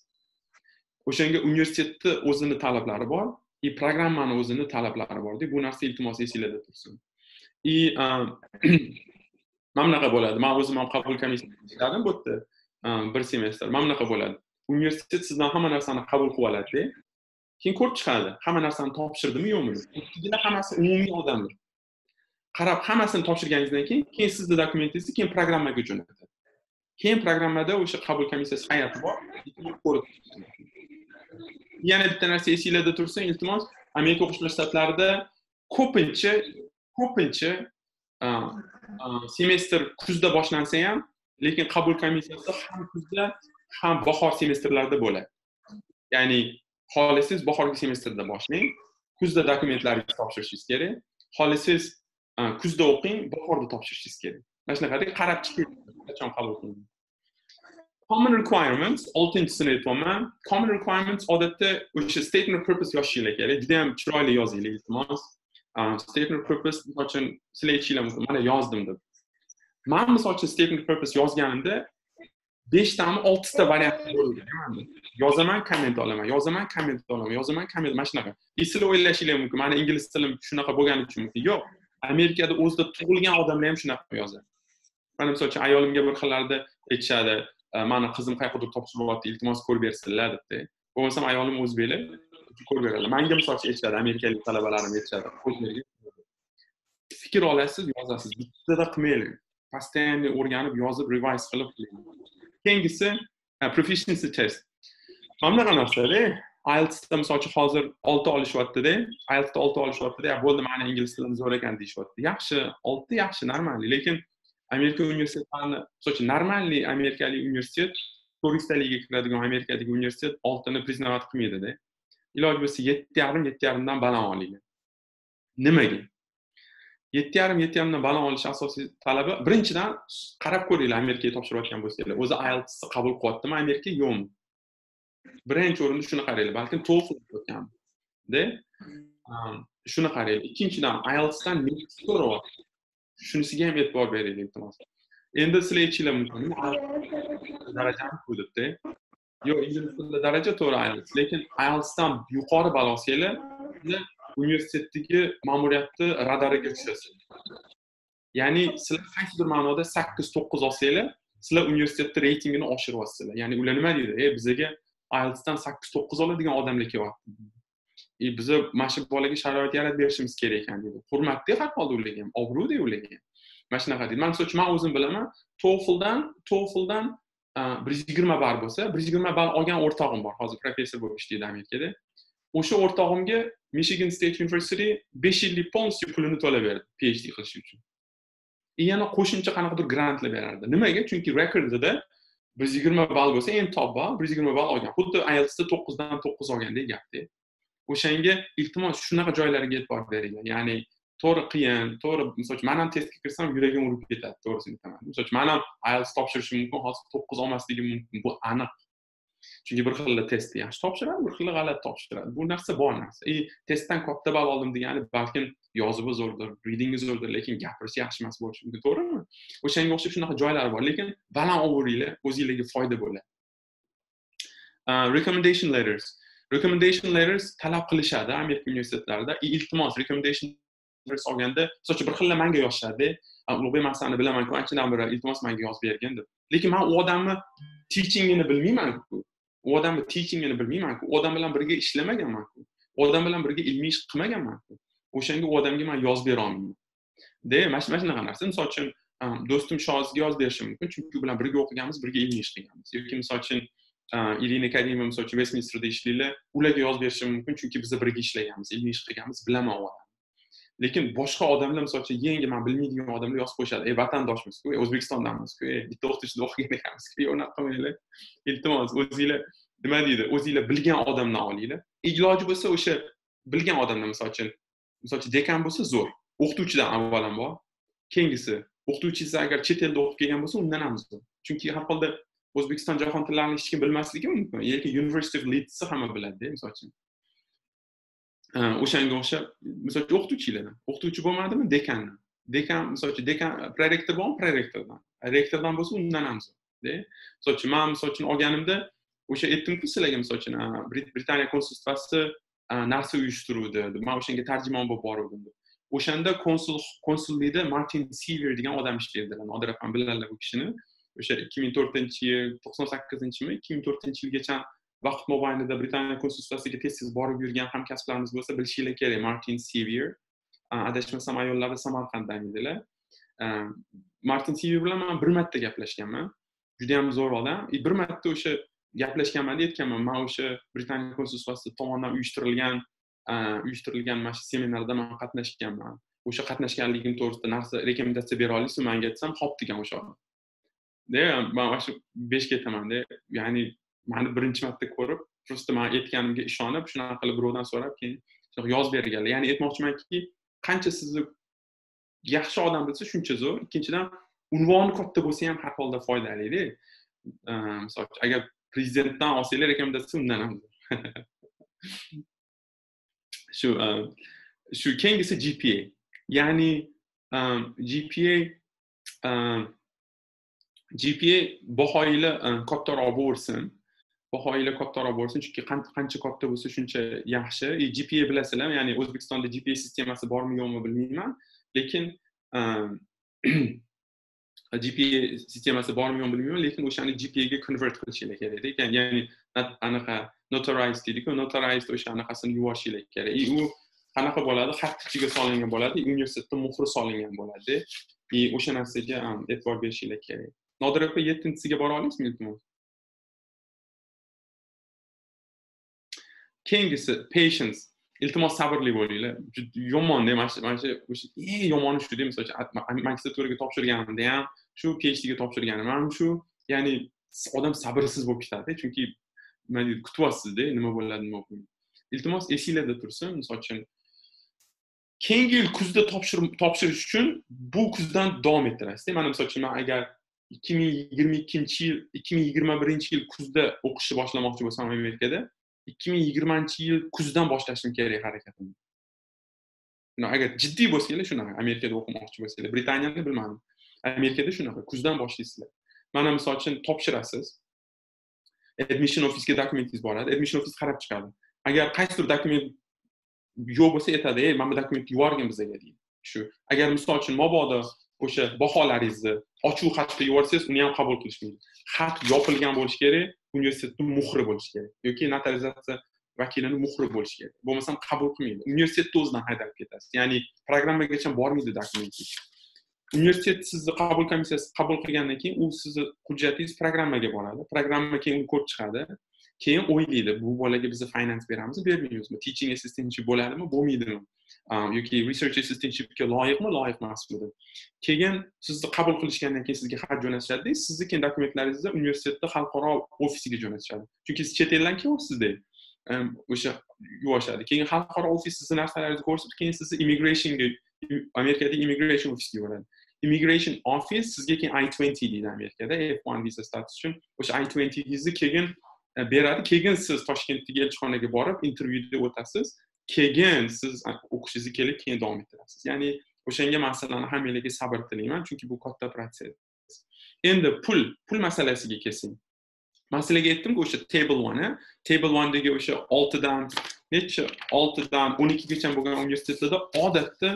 O'shanga universitetni o'zini talablari bor и programmani o'zini talablari borda bu narsa iltimos esinglarda tursin. И mana bunaqa bo'ladi. Man o'zim ham qabul komissiyasiga ishladim bu yerda bir semestr mana bunaqa bo'ladi. Universitet sizdan hamma narsani qabul qilib oladida keyin ko'rib chiqadi hamma narsani topshirdimi yo'qmi ikkigina hammasi umumiy odamlar. Qarab hammasini topshirganingizdan keyin keyin sizni dokumentingizni keyin programmaga jo'natadi keyin programmada o'sha qabul komissiyasi hay'ati bor. Ko'rib yana bitta narsa esinglarda tursin iltimos amerika qo'shma shtatlarida ko'pincha ko'pincha semestr kuzda boshlansa ham lekin qabul komissiyasi ham kuzda ham bahor semestrlarida bo'ladi. Ya'ni xohlasangiz bahorgi semestrda boshlang kuzda dokumentlaringizni topshirishingiz kerak. Xohlasangiz kuzda o'qing bahorda topshirishingiz kerak mana shunaqada qarab chiqing qachon qabul qilinadi common requirements oltinchisini aytyapman common requirements odatda o'sha statement of purpose yozishinglar kerak juda yam chiroyli yozinglar iltimos statement of purpose misol uchun sizlar aytishinglar mumkin mana yozdim deb man misol uchun statement of purpose yozganimda beshtami oltita variant bo'lgan yozaman komment olaman yozaman komment olaman yozaman komment mana shunaqa и sizlar o'ylashinglar mumkin mani ingliz tilim shunaqa bo'lgani uchun mumkin yo'q amerikada o'zida tug'ilgan odamlar ham shunaqa yozadi. Mana misol uchun ayolimga bir xillarda aytishadi mani qizim qayergadir topshiryapti iltimos ko'rib bersinlar debdi bo'lmasam ayolim o'zbeklar ko'rib beradi. Manga misol uchun aytishadi amerikalik talabalarim aytishadi. Fikr olasiz yozasiz. Bittada qilmanglar постоянно o'rganib yozib revise qilib keyingisi proficiency test. Mana bunaqa narsada ielsda misol uchun hozir olti olishyaptida ieltsda olti olishyaptida bo'ldi mani ingliz tilim zo'r ekan deyishyapti. Yaxshi olti yaxshi normalniy lekin amerika universitetlarini misol uchun normalniy amerikalik universitet to'rttaligiga kiradigan amerikadagi universitet oltini признавать qilmaydida. Iloji bo'lsa yetti yarim yetti yarimdan baland olinglar. Nimaga? Yetti yarim yetti yarimdan baland olish asosiy talabi birinchidan qarab ko'ringlar amerikaga topshirayotgan bo'lsanglar. O'zi ieltsni qabul qilyaptimi? Amerika yo'qmi birinchi o'rinda shuni qaranglar balkim to'fl o'tganda shuni qaranglar ikkinchidan ieltsdan so'rayapti shunisiga ham e'tibor beringlar iltimos. Endi sizlar aytishinglar mumkin darajani bu debda yo'q ingliz tilida daraja to'g'ri ielts lekin ieltsdan yuqori ball olsanglar universitetdagi ma'muriyatni radariga tushasiz ya'ni sizlar qaysidir ma'noda sakkiz to'qqiz olsanglar sizlar universitetni reytingini oshiryapsizlar ya'ni ular nima deydi? E bizaga ieltsdan sakkiz to'qqiz oladigan odamlar kelyapti и biza mana shu bolaga sharoit yaratib berishimiz kerak ekan deydi hurmatda har holda ularga ham obro'da ularga ham. Mana shunaqa deydi man misol uchun man o'zim bilaman toefldan toefldan bir yuz yigirma ball bo'lsa bir yuz yigirma ball olgan o'rtog'im bor. Hozir professor bo'lib ishlaydi amerikada. O'sha o'rtog'imga michigan state university besh yillik полностью pulini to'lab berdi phd qilish uchun. И yana qo'shimcha qanaqadir grantlar berardi. Nimaga? Chunki rekordida bir yuz yigirma ball bo'lsa endi topba bir yuz yigirma ball olgan. Xuddi ielsda to'qqizdan to'qqiz olgandek gapda o'shanga iltimos shunaqa joylarga e'tibor beringlar ya'ni to'g'ri qiyin to'g'ri misol uchun man ham testga kirsam yuragim urib ketadi to'g'risini aytaman. Misol uchun man ham ielts topshirishim mumkin hozir to'qqiz olmasligim mumkin bu aniq. Chunki bir xilla testni yaxshi topshiradi bir xilla g'alati topshiradi. Bu narsa bor narsa. И testdan katta ball oldim degani balkim yozuvi zo'rdir readingi zo'rdir lekin gapirish yaxshi emas bo'lishi mumkin to'g'rimi? O'shanga o'xshab shunaqa joylar bor lekin baland oberinglar o'zinglarga foyda bo'ladi. Recommendation letters. Recommendation letters talab qilishadi amerika universitetlarida. E, iltimos recommendation letters olganda misol uchun bir xilla manga yozishadi. Ulug'bek man sani bilamanku anchadan beri iltimos manga yozib bergin deb. Lekin man u odamni teachingini bilmaymanku. U odamni teachingini bilmaymanku. U odam bilan birga ishlamaganmanku. U odam bilan birga ilmiy ish qilmaganmanku. O'shanga u odamga man yozib bera olmayman de mana shunaqa narsa. Misol uchun do'stim shozga yozib berishim mumkin. Chunki u bilan birga o'qiganmiz birga ilmiy ish qilganmiz. Yoki misol uchun irina karimova misol uchun vestminsterda ishlaydilar ularga yozib berishim mumkin. Chunki biz birga ishlaganmiz ilmiy ish qilganmiz. Bilaman u odamni. Lekin boshqa odamlar misol uchun yangi man bilmaydigan odamlar yozib qo'yishadi. Ey vatandoshmizku ey o'zbekistondanmizku ey bitta o'qituvchida o'qigan ekanmizku unaqa qilmanglar. Iltimos o'zinglar nima deydi o'zinglar bilgan odamdan olinglar. Iloji bo'lsa o'sha bilgan odamdan misol uchun misol uchun dekan bo'lsa zo'r. O'qituvchidan avvalambor. Keyingisi o'qituvchingiz agar chet elda o'qib kelgan bo'lsa undan ham zo'r. Chunki har holda o'zbekiston jahon tillarini hech kim bilmasligi mumkin. Yoki university of leedsni hamma biladida misol uchun. O'shanga o'xshab misol uchun o'qituvchilardan o'qituvchi bo'lmadimi dekandan dekan misol uchun dekan prorektor bormi prorektordan rektordan bo'lsa undan ham misol uchun man misol uchun olganimda o'sha aytdimku sizlarga misol uchun britaniya konsulstvasi narsa uyushtiruvdi man o'shanga tarjimon bo'lib boruvdim o'shanda konsul konsullikda martin siver degan odam ishlaydilar nodir opam biladilar bu kishini o'sha ikki ming to'rtinchi yil to'qson sakkizinchimi ikki ming to'rtinchi yilgacha vaqt mobaynida britaniya konsulstvasiga tez tez borib yurgan hamkasblarimiz bo'lsa bilishinglar kerak martin sevier adashmasam ayollari samarqanddan edilar martin sevier bilan man bir marta gaplashganman. Judayam zo'r odam. E, bir marta o'sha gaplashganmanda aytganman man o'sha britaniya konsulsiyasi tomonidan uyushtirilgan uyushtirilgan mana shu seminarda man qatnashganman. O'sha qatnashganligim to'g'risida narsa rekomendatsiya bera olasizmi manga desam hop degan o'sha odam. Man mana shu beshga aytamanda ya'ni mani birinchi marta ko'rib просто man aytganimga ishonib shunaqa qilib birovdan so'rab keyin yozib berganlar. Ya'ni aytmoqchimanki qancha sizni yaxshi odam bilsa shuncha zo'r. Ikkinchidan unvoni katta bo'lsa ham har holda foydalida ehm, misol uchun agar prezidentdan olsanglar rekomendatsiya undan ham shu ehm, shu keyingisi gpa ya'ni ehm, gpa gpa bahoylar kattaroq bo'lsin. Bahoylar kattaroq bo'lsin chunki qancha katta bo'lsa shuncha yaxshi. E, И gpa bilasizlar ya'ni o'zbekistonda gpa sistemasi bormi yo'qmi bilmayman. Lekin ehm, gpa sistemasi bormi yo'qmi bilmayman lekin o'shani gpaga convert qilishinglar kerakda ya'ni anaqa notarized deydiku notarized o'sha anaqasini yuborishinglar kerak. И u qanaqa bo'ladi? Xat ichiga solingan bo'ladi universitetda muhri solingan bo'ladi. И o'sha narsaga ehm, e'tibor berishinglar kerak. Nodir opa yettinchisiga bora olasizmi iltimos? Keyingisi patience. Iltimos sabrli bo'linglar. Yomonda mana shu mana shu o'sha eng yomoni shuda misol uchun magistraturaga topshirganimda ham shu phdga topshirganim ham shu ya'ni odam sabrsiz bo'lib ketadi chunki nima deydi kutyapsizda nima bo'ladi nima bo'lmaydi. Iltimos esinglarda tursin misol uchun keyingi yil kuzda topshirish uchun bu kuzdan davom ettirasizda. Mana misol uchun man agar ikki ming yigirma ikkinchi yil ikki ming yigirma birinchi yil kuzda o'qishni boshlamoqchi bo'lsam amerikada ikki ming yigirmanchi yil kuzdan boshlashim kerak harakatimni agar jiddiy bo'lsanglar shunaqa amerikada o'qimoqchi bo'lsanglar britaniyani bilmadim. Amerikada shunaqa kuzdan boshlaysizlar. Mana misol uchun topshirasiz. Admission ofisga dokumentingiz boradi admission ofis qarab chiqadi. Agar qaysidir dokument yo'q bo'lsa aytadi ey mana bu dokumentni yuborgin bizaga deydi. Shu. Agar misol uchun mabodo o'sha baholaringizni ochiq xatda yuborsangiz uni ham qabul qilishmaydi xat yopilgan bo'lishi kerak. Universitetni muhri bo'lishi kerak. Yoki notarizatsiya vakilini muhri bo'lishi kerak. Bo'lmasam qabul qilmaydi. Universitetni o'zidan haydab ketasiz. Ya'ni programmagacha bormaydi dokumentingiz universitet sizni qabul komissiyasi qabul qilgandan keyin u sizni hujjatingiz programmaga boradi. Programma keyin uni ko'rib chiqadi. Keyin o'ylaydi bu bolaga biz finance beramizmi bermaymizmi teaching assistantship bo'ladimi bo'lmaydimi? Yoki research assistantshipga loyiqmi loyiq emasmi deb keyin sizni qabul qilishgandan keyin sizga xat jo'natishadida sizni keyin dokumentlaringizni universitetni xalqaro ofisiga jo'natishadi. Chunki siz chet eldan kelyapsizda o'sha yuvoshadi. Keyin xalqaro ofis sizni narsalaringizni ko'rsatib keyin sizni immigrationga amerikadagi immigration ofisga yuboradi. Immigration office sizga keyin i twenty deydi amerikada. F one visa status uchun. O'sha i twenty keyin E, beradi keyin siz toshkentdagi elchixonaga borib intervyuda o'tasiz keyin siz o'qishingizni kelib keyin davom ettirasiz. Ya'ni o'shanga masalani hammanglarga sabr tilayman chunki bu katta protsess endi pul pul masalasiga kelsak masalaga sizlarga aytdimku o'sha table one table onedagi o'sha oltidan necha oltidan o'n ikkigacha bo'lgan universitetlarda odatda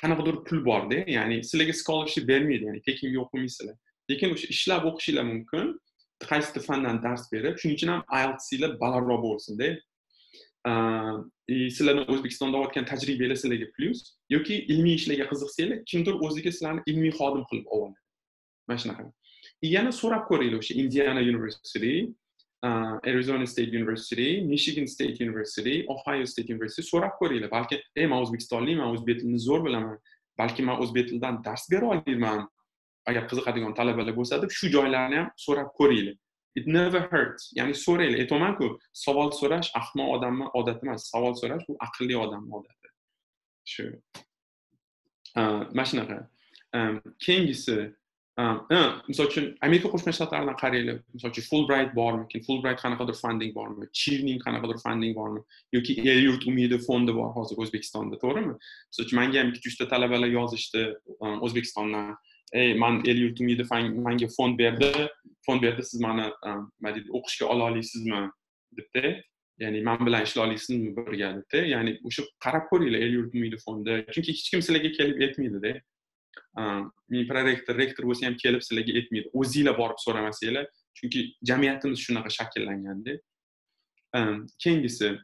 qanaqadir pul borda. Ya'ni sizlarga scholarship bermaydi ya'ni tekinga o'qimaysizlar lekin o'sha ishlab o'qishinglar mumkin. Qaysi fandan dars berib shuning uchun ham ieltslar balandroq bo'lsinda sizlarni o'zbekistonda olayotgan tajribangiz sizlarga plyus yoki ilmiy ishlarga qiziqsanglar kimdir o'ziga sizlarni ilmiy xodim qilib oladi mana shunaqa e, yana so'rab ko'ringlar o'sha indiana university arizona state university michigan state university ohio state university so'rab ko'ringlar balki ey man o'zbekistonlikman o'zbek tilini zo'r bilaman balki man o'zbek tilidan dars bera olmayman agar qiziqadigan talabalar bo'lsa deb shu joylarni ham so'rab ko'ringlar. It never hurts. Ya'ni so'ranglar. Aytyapmanku savol so'rash ahmoq odamni odati emas. Savol so'rash bu aqlli odamni odati. Shu. Mana shunaqa. Keyingisi misol uchun amerika qo'shma shtatlaridan qaranglar. Misol uchun fulbright bormikin fulbright qanaqadir funding bormi? Chivning qanaqadir funding bormi? Yoki el yurt umidi fondi bor hozir o'zbekistonda to'g'rimi? Misol uchun manga ham ikki uchta talabalar yozishdi o'zbekistondan. Ey man el yurt manga fond berdi. Fond berdi siz mani e, nima deydi o'qishga ola olasizmi? Debda ya'ni man bilan ishlay olasizmi birga? Debda ya'ni o'sha qarab ko'ringlar el yurt umidi fondi. Chunki hech kim sizlarga kelib aytmaydida e, men prorektor rektor bo'lsa ham kelib sizlarga aytmaydi o'zinglar borib so'ramasanglar. Chunki jamiyatimiz shunaqa shakllanganda e, keyingisi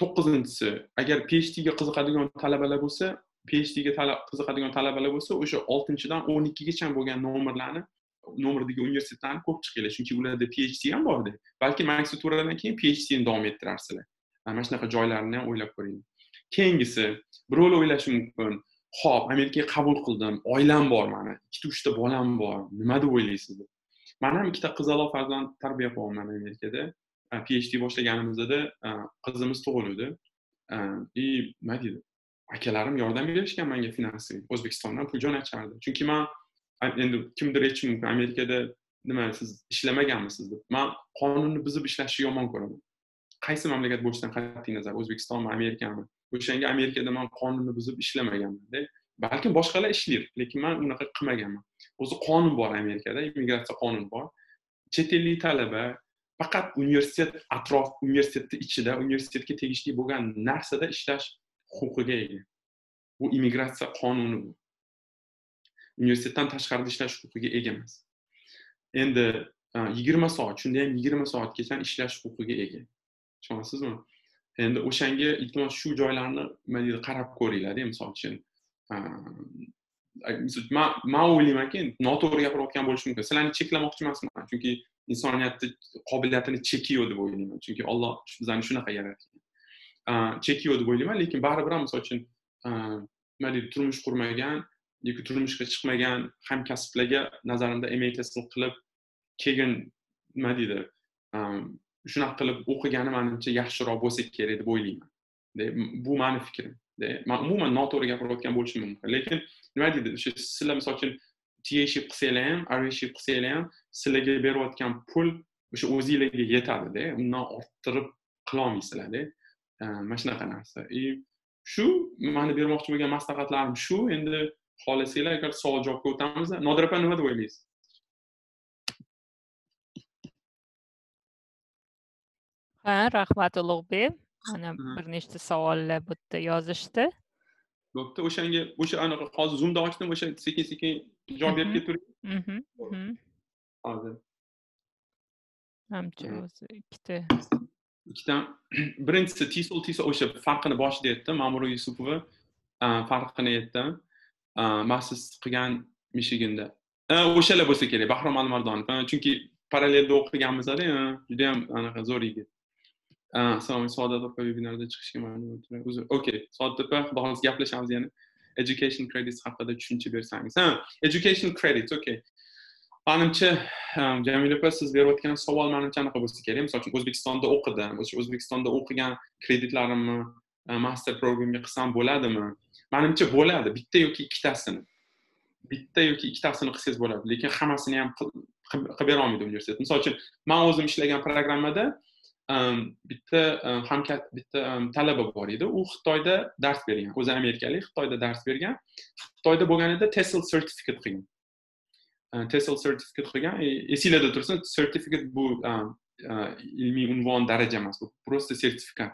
to'qqizinchisi agar phdga qiziqadigan talabalar bo'lsa phdga qiziqadigan talabalar bo'lsa o'sha oltinchidan o'n ikkigacha bo'lgan nomerlarni nomerdagi universitetlarni ko'p chiqinglar. Chunki ularda phd ham borda balki magistraturadan keyin phdni davom ettirarsizlar mana shunaqa joylarni ham o'ylab ko'ringlar. Keyingisi birovlar o'ylashi mumkin. Ho'p amerikaga qabul qildim. Oilam bor mani ikkita uchta bolam bor. Nima deb o'ylaysiz? Deb man ham ikkita qizaloq farzand tarbiya qilyapman amerikada. Phd boshlaganimizda qizimiz tug'iluvdi и nima deydi? Akalarim yordam berishgan menga finansiy o'zbekistondan pul jo'natishardi chunki man endi kimdir aytishi mumkin amerikada nima siz ishlamaganmisiz deb man qonunni buzib ishlashni yomon ko'raman qaysi mamlakat bo'lishidan qat'iy nazar o'zbekistonmi amerikami o'shanga amerikada man qonunni buzib ishlamaganmanda balkim boshqalar ishlaydi lekin man unaqa qilmaganman o'zi qonun bor amerikada immigratsiya qonuni bor chet ellik talaba faqat universitet atrof universitetni ichida universitetga tegishli bo'lgan narsada ishlash huquqiga ega. Bu immigratsiya qonuni bu. Universitetdan tashqarida ishlash huquqiga ega emas. Endi e, yigirma soat shunda ham yigirma soatgacha ishlash huquqiga ega. Tushunasizmi? Endi o'shanga iltimos shu joylarni nima deydi qarab ko'ringlarda misol uchun e, man o'ylaymanki noto'g'ri gapirayotgan bo'lishi mumkin. Sizlarni cheklamoqchi emasman chunki insoniyatni qobiliyatini chekiyor deb o'ylayman. Chunki olloh bizlarni shunaqa yaratgan. Chekiyor deb o'ylayman lekin baribir ham misol uchun nima deydi turmush qurmagan yoki turmushga chiqmagan hamkasblarga nazarimda ma qilib keyin nima deydi shunaqa qilib o'qigani manimcha yaxshiroq bo'lsa kerak deb o'ylayman. Bu mani fikrim. Man umuman noto'g'ri gapirayotgan bo'lishim mumkin. Lekin nima deydi o'sha sizlar misol uchun tiyeshib qilsanglar ham arveshib qilsanglar ham sizlarga berayotgan pul o'sha o'zinglarga yetadida undan orttirib qilolmaysizlarda mana shunaqa narsa. И shu mani bermoqchi bo'lgan maslahatlarim shu. Endi xohlasanglar agar savol javobga o'tamiz nodir opa nima deb o'ylaysiz? Ha rahmat ulug'bek mana bir nechta savollar bu yerda yozishdi. Bo'pti. O'shanga o'sha anaqa hozir zoomda ochdim o'sha sekin sekin javob berib ketavering hozir. Namcha o'zi ikkita ikkitan birinchisi tisul tisul o'sha farqini boshida aytdim ma'mura yusupova e, farqini aytdim e, maxsus qilgan mishiginda e, o'shalar bo'lsa kerak bahrom alimardonov chunki parallelda o'qiganmizda judayam anaqa zo'r yigit. Assalomu saodat opa vebinarda chiqishga uzr okey saodat opa xudo xohlasa gaplashamiz yana education credits haqida tushuncha bersangiz. Ha education credits okey manimcha ehm, jamila opa siz berayotgan savol manimcha anaqa bo'lsa kerak. Misol uchun o'zbekistonda o'qidim. O'sha o'zbekistonda o'qigan kreditlarimni e, master programga qilsam bo'ladimi? Manimcha bo'ladi. Bitta yoki ikkitasini. Bitta yoki ikkitasini qilsangiz bo'ladi. Lekin hammasini ham qilib berolmaydi universitet. Misol uchun man o'zim ishlagan programmada ehm, bitta ehm, hamkat bitta talaba bor edi. U xitoyda dars bergan. O'zi amerikalik xitoyda dars bergan. Xitoyda bo'lganida tesl sertifikat qilgan. TESOL certificate qilgan esinglarda tursin certificate bu ilmiy unvon daraja emas bu просто sertifikat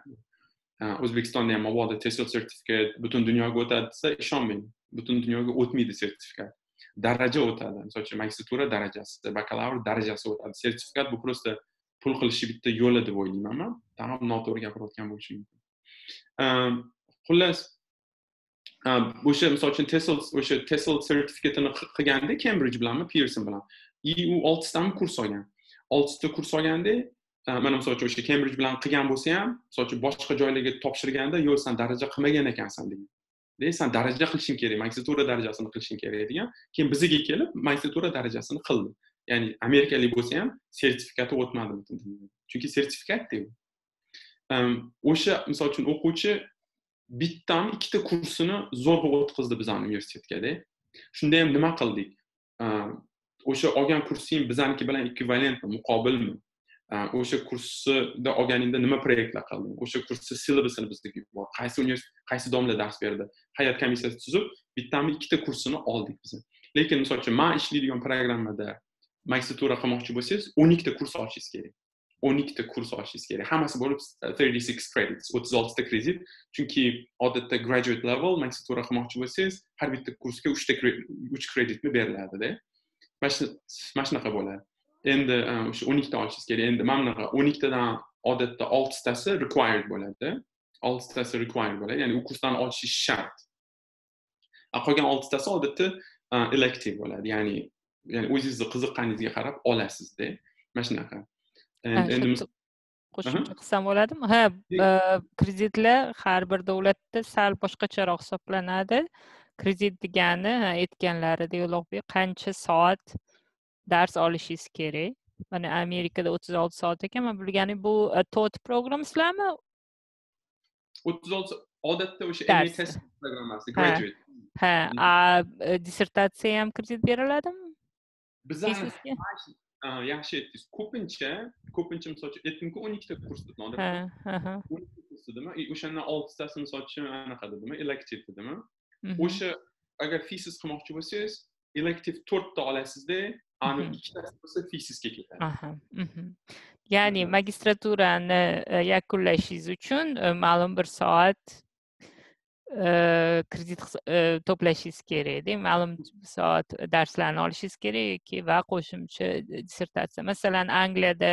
o'zbekistonda ham mabodo tesol certificate butun dunyoga o'tadi desa ishonmang butun dunyoga o'tmaydi sertifikat daraja o'tadi misol uchun magistratura darajasi bakalavr darajasi o'tadi sertifikat bu просто pul qilishni bitta yo'li deb o'ylayman man tamom noto'g'ri gapirayotgan bo'lishim mumkin xullas o'sha misol uchun tesl o'sha tesl sertifikatini qilganda kembrij bilanmi pierson bilan и u oltitami kurs olgan oltita kurs olganda mana misol uchun o'sha kembrij bilan qilgan bo'lsa ham misol uchun boshqa joylarga topshirganda yo'q san daraja qilmagan ekansan degan san daraja qilishing kerak magistratura darajasini qilishing kerak degan keyin bizga kelib magistratura darajasini qildi ya'ni amerikalik bo'lsa ham sertifikati o'tmadi chunki sertifikatda o'sha misol uchun o'quvchi bittami ikkita kursini zo'rg'a o'tkazdi bizani universitetgada. Shunda ham nima qildik? Ehm, o'sha olgan kursing bizaniki bilan ekvivalentmi muqobilmi? Ehm, o'sha kursida olganingda nima proyektlar qilding? O'sha kursni silabusini bizga yubor qaysi universitet qaysi domla dars berdi? Hay'at komissiyasi tuzib bittami ikkita kursini oldik biz lekin misol uchun man ishlaydigan programmada magistratura qilmoqchi bo'lsangiz o'n ikkita kurs olishingiz kerak. O'n ikkita kurs olishingiz kerak hammasi bo'lib thirty six credits o'ttiz oltita kredit. Chunki odatda graduate level magistratura qilmoqchi bo'lsangiz har bitta kursga uchta uch kreditni beriladida mana shunaqa bo'ladi endi o'sha o'n ikkita olishingiz kerak endi mana bunaqa o'n ikkitadan odatda oltitasi required bo'ladi oltitasi required bo'ladi ya'ni u kurslarni olishingiz shart qolgan oltitasi odatda elective bo'ladi ya'ni ya'ni o'zingizni qiziqqaningizga qarab olasizda mana shunaqa endi qo'shimcha qilsam bo'ladimi? Ha kreditlar har bir davlatda sal boshqacharoq hisoblanadi. Kredit degani aytganlaridek ulug'bek qancha soat dars olishingiz kerak? Mana amerikada o'ttiz olti soat ekan man bilganim bu tot programmasizlarmi o'ttiz olti odatda o'sha test programmasi graduate. ha a dissertatsiya ham kredit beriladimi? Bizani yaxshi aytdingiz ko'pincha ko'pincha misol uchun aytdimku o'n ikkita kurs dedimi o'n ikkita kurs dedimi и o'shandan oltitasi misol uchun anaqa dedimi elective dedimi o'sha agar thesis qilmoqchi bo'lsangiz elective to'rtta olasizda ani ikkitasi bo'lsa thesisga ketadi ya'ni magistraturani yakunlashingiz uchun ma'lum bir soat kredit to'plashingiz kerakda ma'lum soat darslarni olishingiz kerak va qo'shimcha dissertatsiya. Masalan angliyada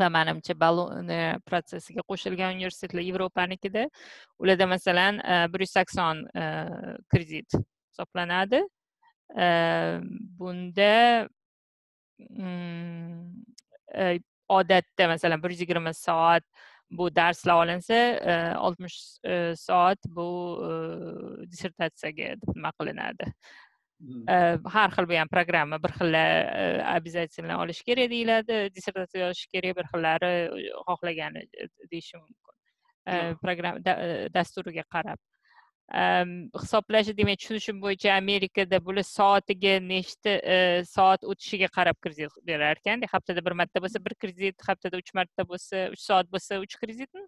va manimcha baloni protsessiga qo'shilgan universitetlar yevropanikida ularda masalan bir yuz sakson kredit hisoblanadi. Bunda odatda masalan bir yuz yigirma soat bu darslar olinsa oltmish soat bu dissertatsiyaga nima qilinadi? Har xil bu ham programma bir xillar обязательно olish kerak deyiladi. Dissertatsiya yozish kerak bir xillari xohlagani deyishi mumkin. Programma dasturiga qarab hisoblashi demak tushunishim bo'yicha amerikada bular soatiga nechta soat o'tishiga qarab kredit berar ekan haftada bir marta bo'lsa bir kredit haftada uch marta bo'lsa uch soat bo'lsa uch kreditmi?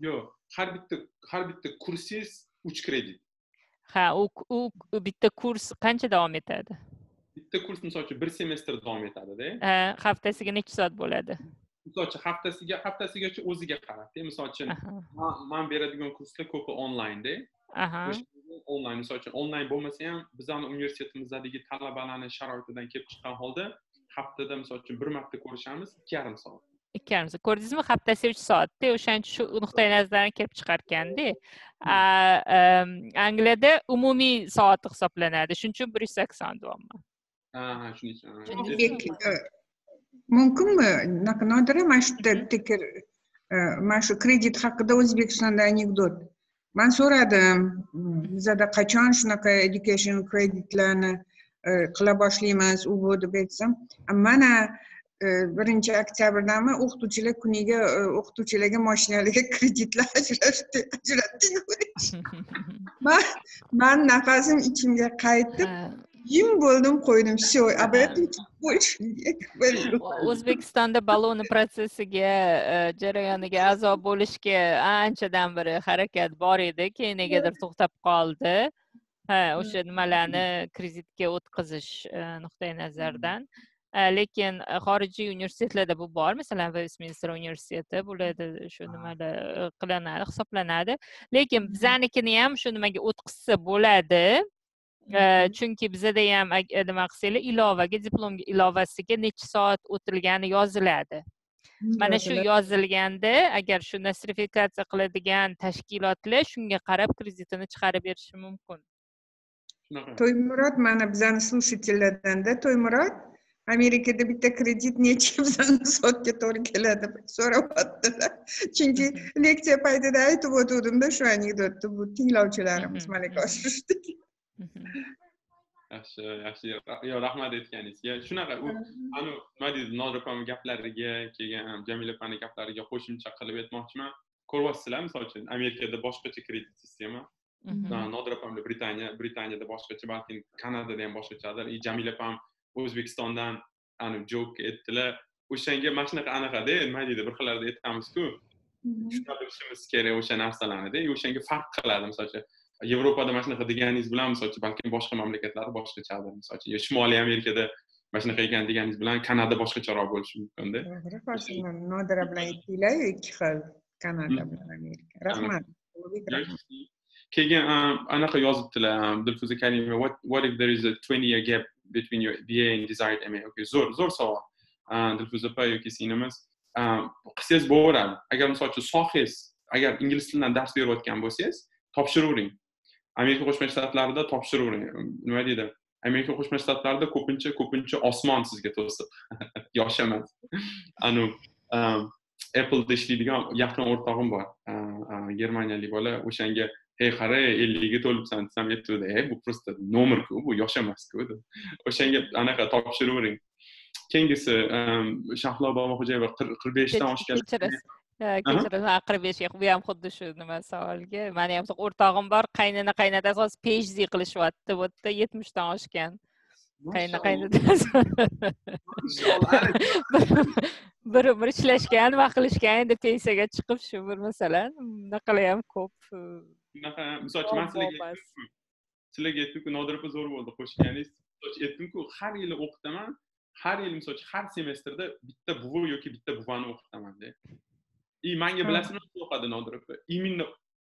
Yo'q har bitta har bitta kursingiz uch kredit. Ha u u bitta kurs qancha davom etadi? Bitta kurs misol uchun bir semestr davom etadida haftasiga necha soat bo'ladi? Misol uchun haftasiga haftasigacha o'ziga qarabda. Misol uchun man beradigan kurslar ko'pi onlaynda onlayn misol uchun onlayn bo'lmasa ham bizani universitetimizdagi talabalarni sharoitidan kelib chiqqan holda haftada misol uchun bir marta ko'rishamiz ikki yarim soat. Ikki yarim soat. Ko'rdingizmi? Haftasi uch soatda o'shaning uchun shu nuqtai nazardan kelib chiqarkanda angliyada umumiy soati hisoblanadi. Shuning uchun bir yuz sakson deyapman ha shuning uchun mumkinmi? Nodira? Mana shu yerda bitta mana shu kredit haqida o'zbekistonda anekdot man so'radim bizada qachon shunaqa education kreditlarni qila boshlaymiz u bu deb aytsam mana birinchi oktyabrdanmi o'qituvchilar kuniga o'qituvchilarga mashinalarga kreditlar ajratdik. Man man nafasim ichimga qaytib jim bo'ldim qo'ydim. Все об этом больше не говорю o'zbekistonda baloni protsessiga jarayoniga a'zo bo'lishga anchadan beri harakat bor edi. Keyin negadir to'xtab qoldi. Ha o'sha nimalarni kreditga o'tkazish nuqtai nazaridan lekin xorijiy universitetlarda bu bor. Masalan vestminster universiteti bularda shu nimalar qilinadi hisoblanadi. Lekin bizanikini ham shu nimaga o'tkazsa bo'ladi chunki bizada ham nima qilsanglar ilovaga diplomga ilovasiga necha soat o'tilgani yoziladi mana shu yozilganda agar shu nostrifikatsiya qiladigan tashkilotlar shunga qarab kreditini chiqarib berishi mumkin to'ymurod mana bizani слушательlardanda to'ymurod amerikada bitta kredit necha bizani soatga to'g'ri keladi deb so'rayaptilar chunki leksiya paytida aytib o'tgandimda shu anekdotni bu tinglovchilarimiz malaka oshirishdek yaxshi yaxshi. Yo rahmat aytganingizga shunaqa u anu nima deydi nodir opani gaplariga keyin jamila opani gaplariga qo'shimcha qilib aytmoqchiman. Ko'ryapsizlar misol uchun amerikada boshqacha kredit sistema nodir opam britaniya britaniyada boshqacha balkim kanadada ham boshqachadir и jamila opam o'zbekistondan anu jok aytdilar o'shanga mana shunaqa anaqada nima deydi bir xillarda aytamizku shuna bilishimiz kerak o'sha narsalarnida и o'shanga farq qiladi misol uchun yevropada mana shunaqa deganingiz bilan misol uchun balkim boshqa mamlakatlar boshqachadir misol uchun shimoliy amerikada mana shunaqa ekan deganingiz bilan kanada boshqacharoq bo'lishi mumkinda to'g'ri nodira bilan aytdinglar ikki xil kanada bilan amerika. Rahmat keyin anaqa yozibdilar dilfuza karimova what, what if there is a 20 year gap between your BA and desired MA okay zo'r zo'r savol. Dilfuza opa yoki singlimiz qilsangiz bo'laveradi agar misol uchun sohangiz agar ingliz tilidan dars berayotgan bo'lsangiz topshiravering amerika qo'shma shtatlarida topshiravering nima deydi? Amerika qo'shma shtatlarida ko'pincha ko'pincha osmon sizga to'siq yosh emas anavi appleda ishlaydigan yaqin o'rtog'im bor. Germaniyalik bola o'shanga hey qara ellikga to'libsan desam aytuvdi e bu просто nomerku bu yosh emasku deb o'shanga anaqa topshiravering keyingisi shahlo boboxo'jayeva qirq beshdan oshgan kechirasiz qirq besh bu ham xuddi shu nima savolga mani ham o'rtog'im bor qaynona qaynotasi hozir phd qilishyapti bu yerda yetmishdan oshgan qayna qaynotasi bir bir ishlashgan va qilishgan endi pensiyaga chiqib shu bir masalan bunaqalar ham ko'p shunaqa misol uchun man sizlarga sizlarga aytdimku nodir opa zo'r bo'ldi qo'shganingiz aytdimku har yili o'qitaman har yili misol uchun har semestrda bitta buvi yoki bitta buvani o'qitamanda и manga bilasizmi yoqadi nodir opa именно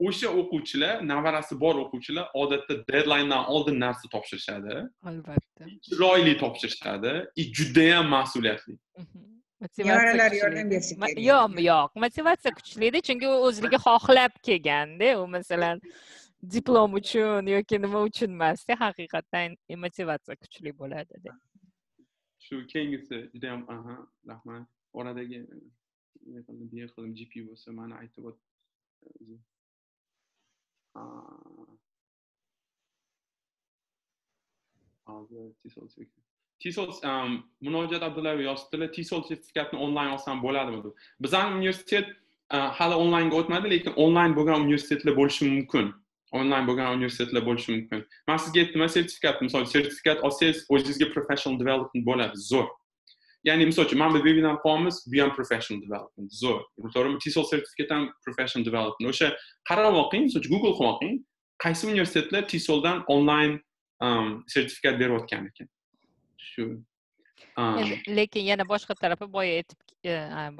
o'sha o'quvchilar nevarasi bor o'quvchilar odatda deadlinedan oldin narsa topshirishadi. Albatta. Chiroyli topshirishadi. И judayam mas'uliyatli. Nevaralar yordam bersa kerak yo'q yo'q. Motivatsiya kuchlida chunki u o'zligi xohlab kelganda u masalan diplom uchun yoki nima uchun emasda haqiqatdan motivatsiya kuchli bo'ladida shu keyingisi judayam aha rahmat. Oradagi qildim gp bo'lsa mana aytib hozir tisol munojat abdullayev yozibdilar tisol sertifikatni onlayn olsam bo'ladimi deb bizani universitet hali onlaynga o'tmadi lekin onlayn bo'lgan universitetlar bo'lishi mumkin onlayn bo'lgan universitetlar bo'lishi mumkin man sizga aytdim sertifikat misol sertifikat olsangiz o'zingizga professional development bo'ladi zo'r ya'ni uchun mana bu webinar qilyapmiz bu ham professional development zo'r. Tisol sertifikat ham professional development. O'sha qarab o'qing misol uchun google o'qing qaysi universitetlar tisoldan onlayn sertifikat berayotgan ekan shu lekin yana boshqa tarafi boya aytib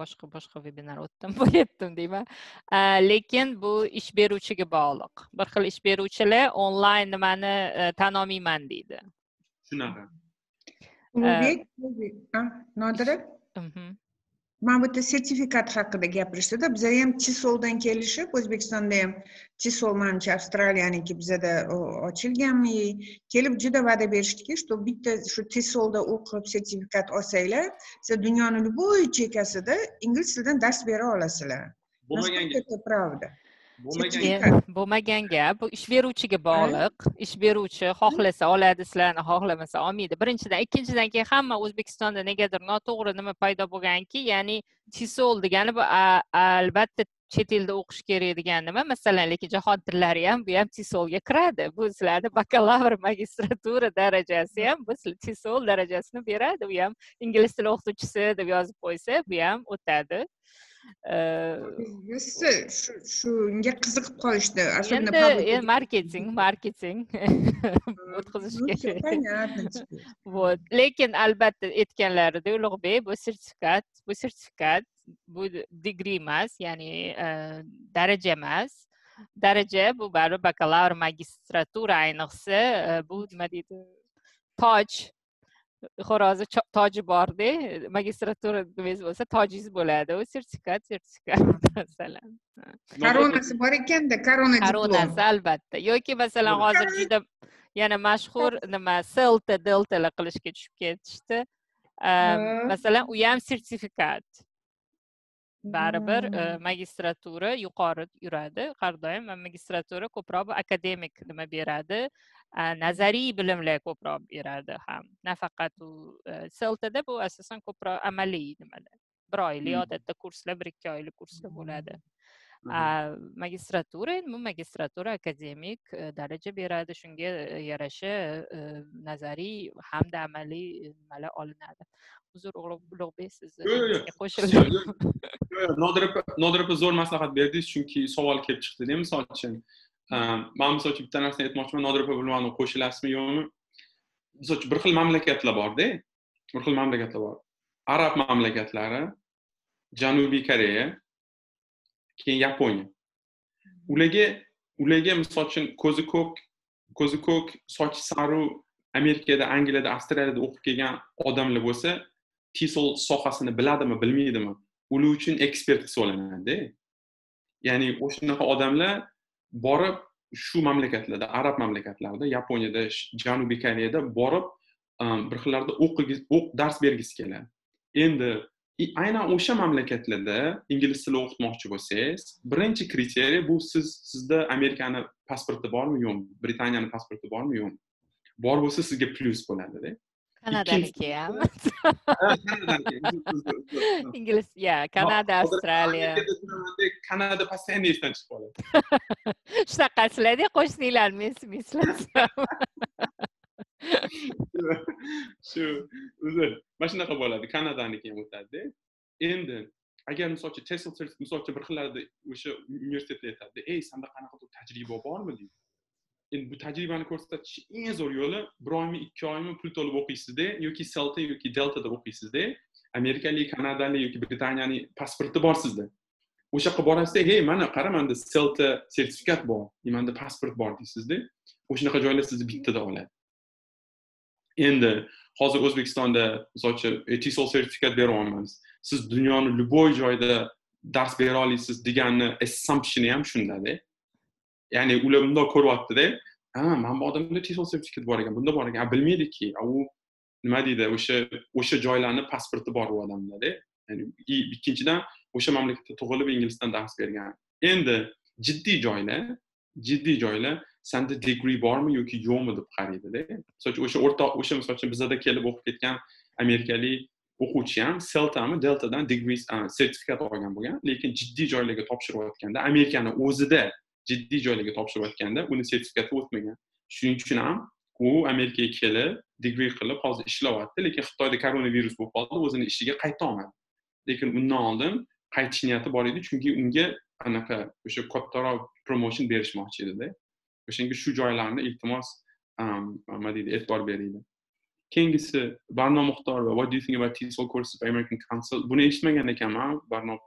boshqa boshqa vebinar o'tdim boya aytdim deyman lekin bu ish beruvchiga bog'liq bir xil ish beruvchilar onlayn nimani tan olmayman deydi shunaqa nodira mana bu yerda sertifikat haqida gapirishdida bizada ham chisoldan kelishib o'zbekistonda ham chisol manimcha avstraliyaniki bizada ochilganmi kelib juda va'da berishdiki что bitta shu tisolda o'qib sertifikat olsanglar sizlar dunyoni любой chekkasida ingliz tilidan dars bera olasizlar bo'lmagan это правда bo'lmagan bo'lmagan gap. Bu ish beruvchiga bog'liq. Ish beruvchi xohlasa oladi sizlarni xohlamasa olmaydi. Birinchidan ikkinchidan keyin hamma o'zbekistonda negadir noto'g'ri nima paydo bo'lganki ya'ni tisol degani bu albatta chet elda o'qish kerak degan nima. Masalan lekin jahon tillari ham bu ham tisolga kiradi. Bu sizlarni bakalavr magistratura darajasi ham bu tisol darajasini beradi. U ham ingliz tili o'qituvchisi deb yozib qo'ysa bu ham o'tadi shu shunga qiziqib qolishdi endi endi marketing marketing. O'tkazish kerak понятно вот lekin albatta aytganlaridek ulug'bek bu sertifikat bu sertifikat bu degree emas ya'ni daraja emas daraja bu baribir bakalavr magistratura ayniqsa bu nima deydi? Toj xo'rozni toji borda magistratura nimangiz bo'lsa tojingiz bo'ladi. U sertifikat sertifikat masalan. Koronasi bor ekanda korona koronasi albatta. Yoki masalan hozir juda yana mashhur nima selta deltalar qilishga tushib ketishdi. Masalan u ham sertifikat baribir magistratura yuqori yuradi. Har doim magistratura ko'proq akademik nima beradi. Nazariy bilimlar ko'proq beradi ham. Nafaqat u seltada bu asosan ko'proq amaliy nimalar. Bir oylik odatda kurslar bir ikki oylik kurslar bo'ladi magistratura endi bu magistratura akademik daraja beradi shunga yarasha nazariy hamda amaliy nimalar olinadi uzr ulug'bek siz qo'shildim nodir opa zo'r maslahat berdingiz chunki savol kelib chiqdida misol uchun man misol uchun bitta narsani aytmoqchiman nodir opa bilmadim qo'shilasizmi yo'qmi misol uchun bir xil mamlakatlar borda bir xil mamlakatlar bor arab mamlakatlari janubiy koreya keyin yaponiya. Ularga ularga misol uchun ko'zi ko'k ko'zi ko'k sochi saru amerikada angliyada avstraliyada o'qib kelgan odamlar bo'lsa tisol sohasini biladimi bilmaydimi? Ular uchun ekspert hisoblanadida ya'ni o'shanaqa odamlar borib shu mamlakatlarda arab mamlakatlarida yaponiyada janubiy koreyada borib bir xillarda o'q dars bergisi keladi. Endi aynan o'sha mamlakatlarda ingliz tili o'qitmoqchi bo'lsangiz birinchi kriteriy bu siz sizda amerikani pasporti bormi yo'qmi? Britaniyani pasporti bormi yo'qmi? Bor bo'lsa sizga plyus bo'ladida. Kanadaniki ham. Ingliz ya kanada avstraliya kanada постоянно esdan chiqib qoladi. Shunaqasilarda qo'shnilarni eslasam shu o'zi mana shunaqa bo'ladi kanadaniki ham o'tadida endi agar misol uchun tesl misol uchun bir xillarda o'sha universitetda aytadida ey sanda qanaqadir tajriba bormi deydi. Endi bu tajribani ko'rsatish eng zo'r yo'li bir oymi ikki oymi pul to'lib o'qiysizda yoki selta yoki deltada o'qiysizda amerikalik kanadalik yoki britaniyalik pasporti bor sizda. O'sha yoqqa borasizda hey mana qara manda selta sertifikat bor manda pasport bor deysizda o'shanaqa joylar sizni bittada oladi. Endi hozir o'zbekistonda misol uchun tsol sertifikat beryapmiz siz dunyoni любой joyda dars bera olasiz deganni assumptioni ham shundada ya'ni ular bundoq ko'ryaptida ha mana bu odamda tsol sertifikat bor ekan bunda bor ekan. Bilmaydiki u nima deydi o'sha o'sha joylarni pasporti bor u odamdada ya'ni ikkinchidan o'sha mamlakatda tug'ilib ingliz tilida dars bergan. Endi jiddiy joylar jiddiy joylar sanda degree bormi yoki yo'qmi deb qaraydida. Misol uchun o'sha o'rtoq o'sha misol uchun bizada kelib o'qib ketgan amerikalik o'quvchi ham seltami deltadan degree sertifikat olgan bo'lgan lekin jiddiy joylarga topshirayotganda amerikani o'zida jiddiy joylarga topshirayotganda uni sertifikati o'tmagan. Shuning uchun ham u amerikaga kelib degree qilib hozir ishlayapti lekin xitoyda koronavirus bo'lib qoldi o'zini ishiga qayta olmadi lekin undan oldin qaytish niyati bor edi chunki unga anaqa o'sha kattaroq promotion berishmoqchi edida. O'shanga shu joylarni iltimos nima deydi e'tibor beringlar. Keyingisi barno muxtor va what do you think about TESOL courses by American Council. Buni eshitmagan ekanman barno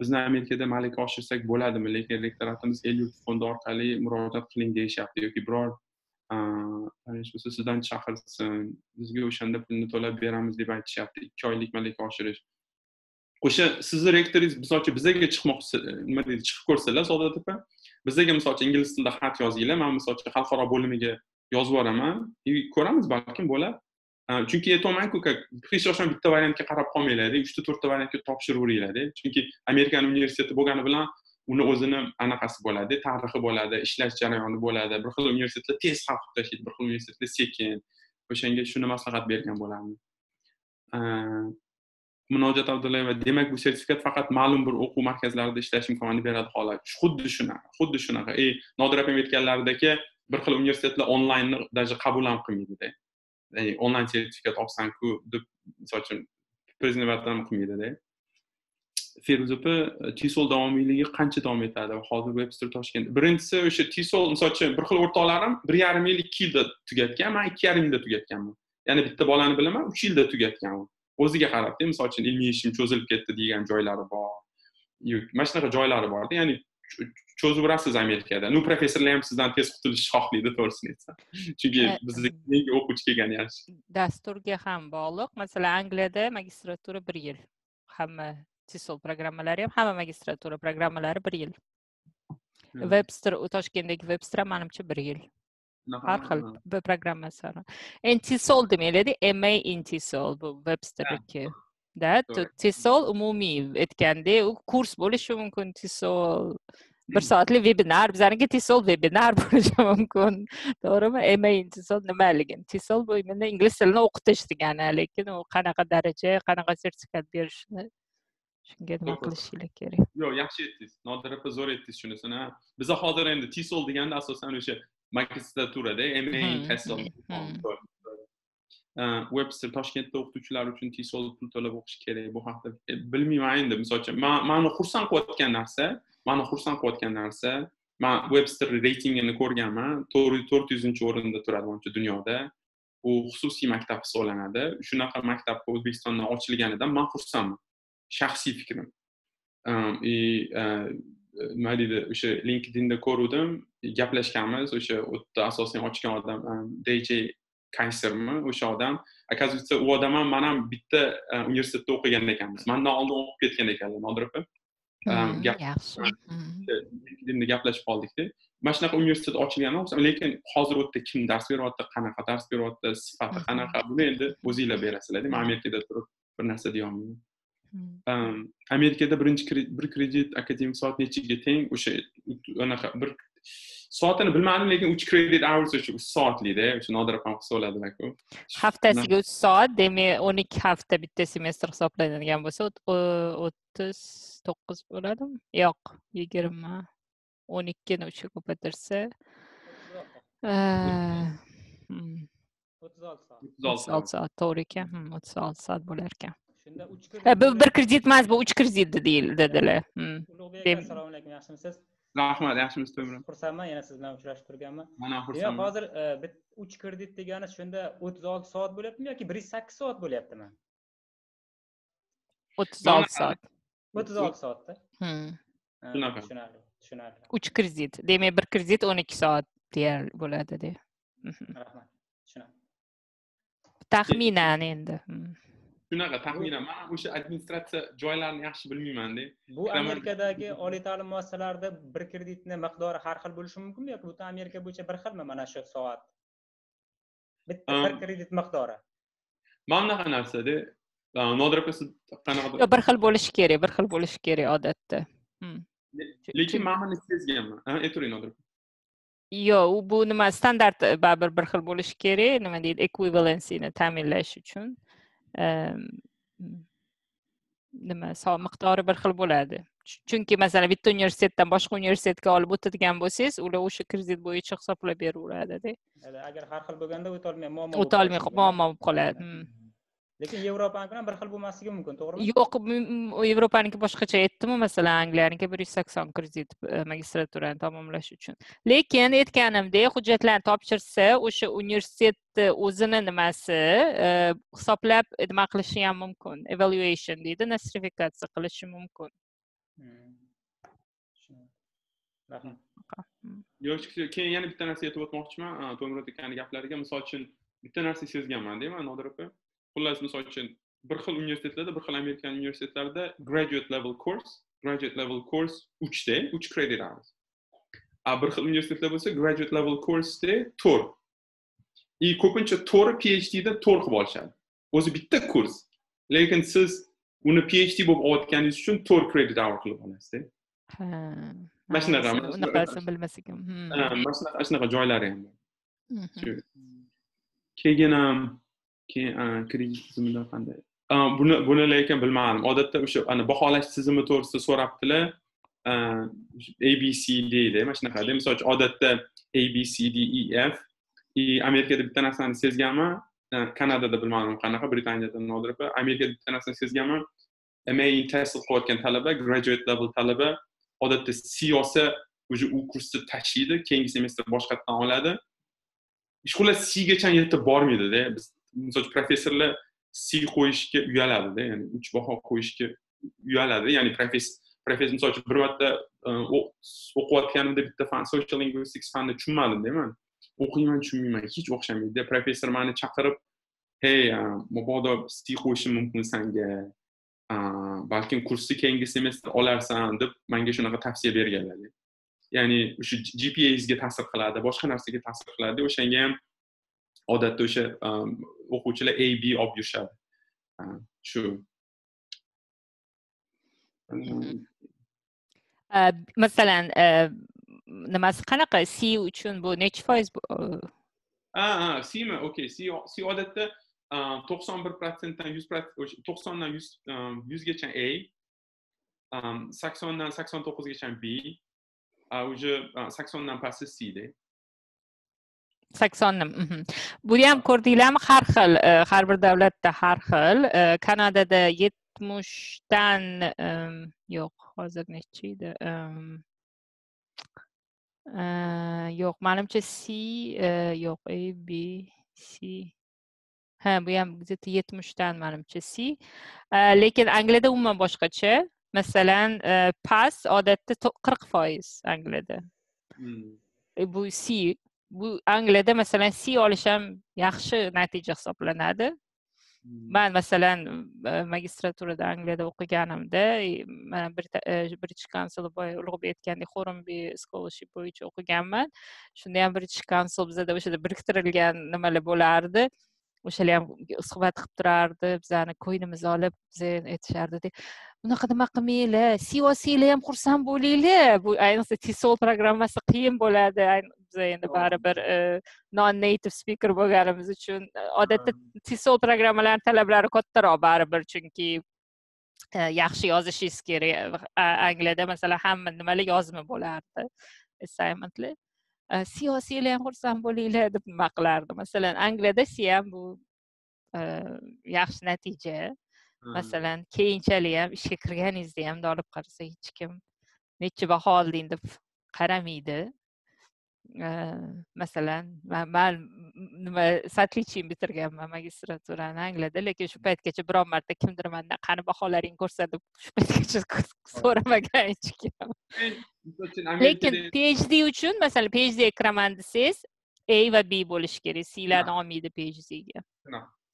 bizni amerikada malaka oshirsak bo'ladimi? Lekin rektoratimiz el yurt fondi orqali murojaat qiling deyishyapti. Yoki biror tanish bo'lsa sizdan chaqirsin. Bizga o'shanda pulni to'lab beramiz deb aytishyapti. Ikki oylik malaka oshirish. O'sha sizni rektoringiz misol uchun bizaga chiqmoqchi nima deydi chiqib ko'rsalar saodat opa bizaga misol uchun ingliz tilida xat yozinglar man misol uchun xalqaro bo'limiga yozib yuboraman. Ko'ramiz balkim bo'lar chunki aytyapmanku hech qachon bitta variantga qarab qolmanglarda uchta to'rtta variantga topshiraveringlarda chunki amerikani universiteti bo'lgani bilan uni o'zini anaqasi bo'ladi tarixi bo'ladi ishlash jarayoni bo'ladi. Bir xil universitetlar tez hal qilib tashlaydi bir xil universitetlar sekin. O'shanga shuni maslahat bergan bo'lardim munojat abdullayeva demak bu sertifikat faqat ma'lum bir o'quv markazlarida ishlash imkonini beradi xolos. Xuddi shunaqa xuddi shunaqa. Ey nodir akam aytganlaridagi bir xil universitetlar onlaynni даже qabul ham qilmaydida. Ya'ni onlayn sertifikat olsanku deb misol uchun признавать ham qilmaydida. Feruza opa e, tisol davomiyligi qancha davom etadi? Hozir webster toshkent. Birinchisi o'sha tisol misol uchun bir xil o'rtoqlarim bir yarim yil ikki yilda tugatgan man ikki yarim yilda tugatganman. Ya'ni bitta bolani bilaman uch yilda tugatgan u o'ziga qarabda misol uchun ilmiy ishim cho'zilib ketdi degan joylari bor. Mana shunaqa joylari borda ya'ni cho'zib yurasiz amerikada. Ну professorlar ham sizdan tez qutulishni xohlaydi to'g'risini aytsam chunki bizga o'quvchi kelgan yaxshi. dasturga ham bog'liq. Masalan angliyada magistratura bir yil. Hamma tisol programmalari ham hamma magistratura programmalari bir yil. Webster toshkentdagi webster manimcha bir yil har xil programmasi endi tisol demayiladi ma in tisol bu websterniki да tisol umumiy aytgandek u kurs bo'lishi mumkin tisol. Bir soatlik vebinar bizaniki tisol vebinar bo'lishi mumkin to'g'rimi email tisol nimaligini tisol bu imенно ingliz tilini o'qitish degani lekin u qanaqa daraja qanaqa sertifikat berishni shunga nima qilishinglar kerak yo'q yaxshi aytdingiz nodir opa zo'r aytdingiz shunisini biza hozir endi tisol deganda asosan o'sha magistraturada ma tasol webster toshkentda o'qituvchilar uchun tisol pul to'lab o'qish kerak bu haqida e, bilmayman endi misol uchun mani xursand qilayotgan narsa mani xursand qilayotgan narsa man webster reytingini ko'rganman to'rt yuzinchi o'rinda turadi manimcha dunyoda u xususiy maktab hisoblanadi. Shunaqa maktab o'zbekistonda ochilganidan man xursandman shaxsiy fikrim. И nima deydi o'sha linkedinda ko'ruvdim. Gaplashganmiz o'sha u yerda asosiy ochgan odam dj kaysermi? O'sha odam. Оказывается u odam ham man ham bitta e, universitetda o'qigan ekanmiz. Mandan oldin o'qib ketgan ekanlar nodir opa. Yaxshi. Linkedinda gaplashib qoldikda. Mana shunaqa universitet ochilgan lekin hozir u yerda kim dars beryapti qanaqa dars beryapti sifati qanaqa buni endi o'zinglar berasizlarda man amerikada turib bir narsa deyolmayman amerikada birinchi bir kredit akademik soat nechiga teng o'sha anaqa bir soatini bilmadim lekin uch credit hours o'sha uch soatlikda o'sha nodir opam hisobladilarku haftasiga uch soat demak o'n ikki hafta bitta semestr hisoblanadigan bo'lsa o'ttiz to'qqiz bo'ladimi yo'q yigirma o'n ikkini uchga ko'paytirsa o'ttiz olti soat o'ttiz olti soat to'g'ri ekan o'ttiz olti soat bo'lar ekan shunda uch bu bir kredit emas bu uch kredit dedilar ulug'bek aka assalomu alaykum yaxshimisiz rahmat yaxshimisiz to'ymurat xursandman yana siz bilan uchrashib turganman mana xursandman hozir uch kredit degani shunda o'ttiz olti soat bo'lyaptimi yoki bir yuz sakkiz soat bo'lyaptimi? O'ttiz olti soat. O'ttiz olti soatda. Shunaqa tushunarli tushunarli. Uch kredit. Demak bir kredit o'n ikki soat bo'ladi de. Rahmat. Tushunarli. Taxminan endi shunaqa taxminan. Man o'sha administratsiya joylarini yaxshi bilmaymanda bu amerikadagi oliy ta'lim muassasalarida bir kreditni miqdori har xil bo'lishi mumkinmi yoki butun amerika bo'yicha bir xilmi mana shu soat? Bitta bir kredit miqdori. Mana bunaqa narsada nodir opa siz qanaqa bir xil bo'lishi kerak bir xil bo'lishi kerak odatda. Hmm. lekin man buni sezganman. Aytavering nodir yo'q u bu nima standart baribir bir xil bo'lishi kerak nima deydi ekvivalensiyni ta'minlash uchun nima miqdori bir xil bo'ladi chunki masalan bitta universitetdan boshqa universitetga olib o'tadigan bo'lsangiz ular o'sha kredit bo'yicha hisoblab beraveradida agar har xil bo'lganda o'tolmay muammo o'tolmay muammo bo'lib qoladi lekin yevropaniki bilan bir xil bo'lmasligi mumkin to'g'rimi? Yo'q yevropaniki boshqacha aytdimu masalan angliyaniki bir yuz sakson kredit magistraturani tamomlash uchun. Lekin aytganimdek hujjatlarni topshirsa o'sha universitetni o'zini nimasi e, hisoblab nima qilishi ham mumkin evaluation deydi nostrifikatsiya qilishi mumkin. Hmm. rahmat. Yo'q keyin yana bitta narsa aytib o'tmoqchiman. To'murod akani gaplariga. Misol uchun bitta narsa sezganmanda man nodir opa xullas misol uchun bir xil universitetlarda bir xil amerikan universitetlarida graduate level course graduate level course uchta uch kredit hours a bir xil universitetlar bo'lsa graduate level coursda to'rt и ko'pincha to'ri phdda to'rt qilib olishadi. O'zi bitta kurs. Lekin siz uni phd bo'lib olayotganingiz uchun to'rt kredit hour qilib olasizda. Mana shunaqa unaqasini bilmas ekan. Mana shunaqa shunaqa joylari ham bor. Keyin keyin kredit tizimida qanday e, buni buni lekin bilmadim. Odatda o'sha ana baholash tizimi to'g'risida so'rabdilar. E, Abcd deydi. Mana shunaqada misol uchun odatda abcdef и e, amerikada bitta narsani sezganman kanadada bilmadim qanaqa britaniyada nodirpa amerikada bitta narsani sezganman ma test qilayotgan talaba graduate level talaba odatda c olsa уже u kursni tashlaydi keyingi semestr boshqatdan oladi. Xullas c gacha yetib bormaydida. Biz misol uchun professorlar c qo'yishga uyaladida ya'ni uch baho qo'yishga uyaladi ya'ni professor professor misol uchun bir marta e, o'qiyotganimda bitta fan social linguistics fanni tushunmadimda man o'qiyman tushunmayman hech o'xshamaydi professor mani chaqirib hey e, mabodo c qo'yishim mumkin sanga e, balkim kursni keyingi semestr olarsan deb manga shunaqa tavsiya berganlar ya'ni o'sha gpasga ta'sir qiladi boshqa narsaga ta'sir qiladi o'shanga ham odatda o'sha o'quvchilar a b olib yurishadi. Shu. Masalan nimasi qanaqa? C uchun bu nechi foiz ha cmi okey c c odatda to'qson bir protsentdan yuz to'qsondan yuz yuzgacha a saksondan sakson to'qqizgacha b уже saksondan pasti cda saksonni buni ham ko'rdinglarmi har xil har bir davlatda har xil kanadada yetmishdan yo'q hozir nechi edi yo'q manimcha c yo'q a b c. Ha bu ham yetmishdan manimcha c. Lekin angliyada umuman boshqacha. Masalan past odatda qirq foiz angliyada. Bu c bu angliyada masalan c olish ham yaxshi natija hisoblanadi. Man masalan magistraturada angliyada o'qiganimda mana british council boya ulug'bek aytgandek hornby scholarship bo'yicha o'qiganman. Shunda ham british council bizada o'shada biriktirilgan nimalar bo'lardi. O'shalar ham suhbat qilib turardi bizani ko'nglimizni olib biza aytishardi bunaqa nima qilmanglar? Siyosiylar ham xursand bo'linglar. Bu ayniqsa tisol programmasi qiyin bo'ladi endi baribir non native speaker bo'lganimiz uchun odatda tisol programmalarni talablari kattaroq baribir chunki yaxshi yozishingiz kerak angliyada masalan hamma nimalar yozma bo'lardi assignmentlar siyosiylar ham xursand bo'linglar deb nima qilardi masalan angliyada ham bu yaxshi natija. Masalan keyinchalik ham ishga kirganingizda ham olib qarasa hech kim nechi baho olding deb qaramaydi masalan man nima отличием bitirganman magistraturani angliyada lekin shu paytgacha biron marta kimdir mandan qani baholaring ko'rsa deb shu paytgacha so'ramagan hech kim lekin phd uchun masalan phd kiraman desangiz a va b bo'lishi kerak clarni olmaydi phrdga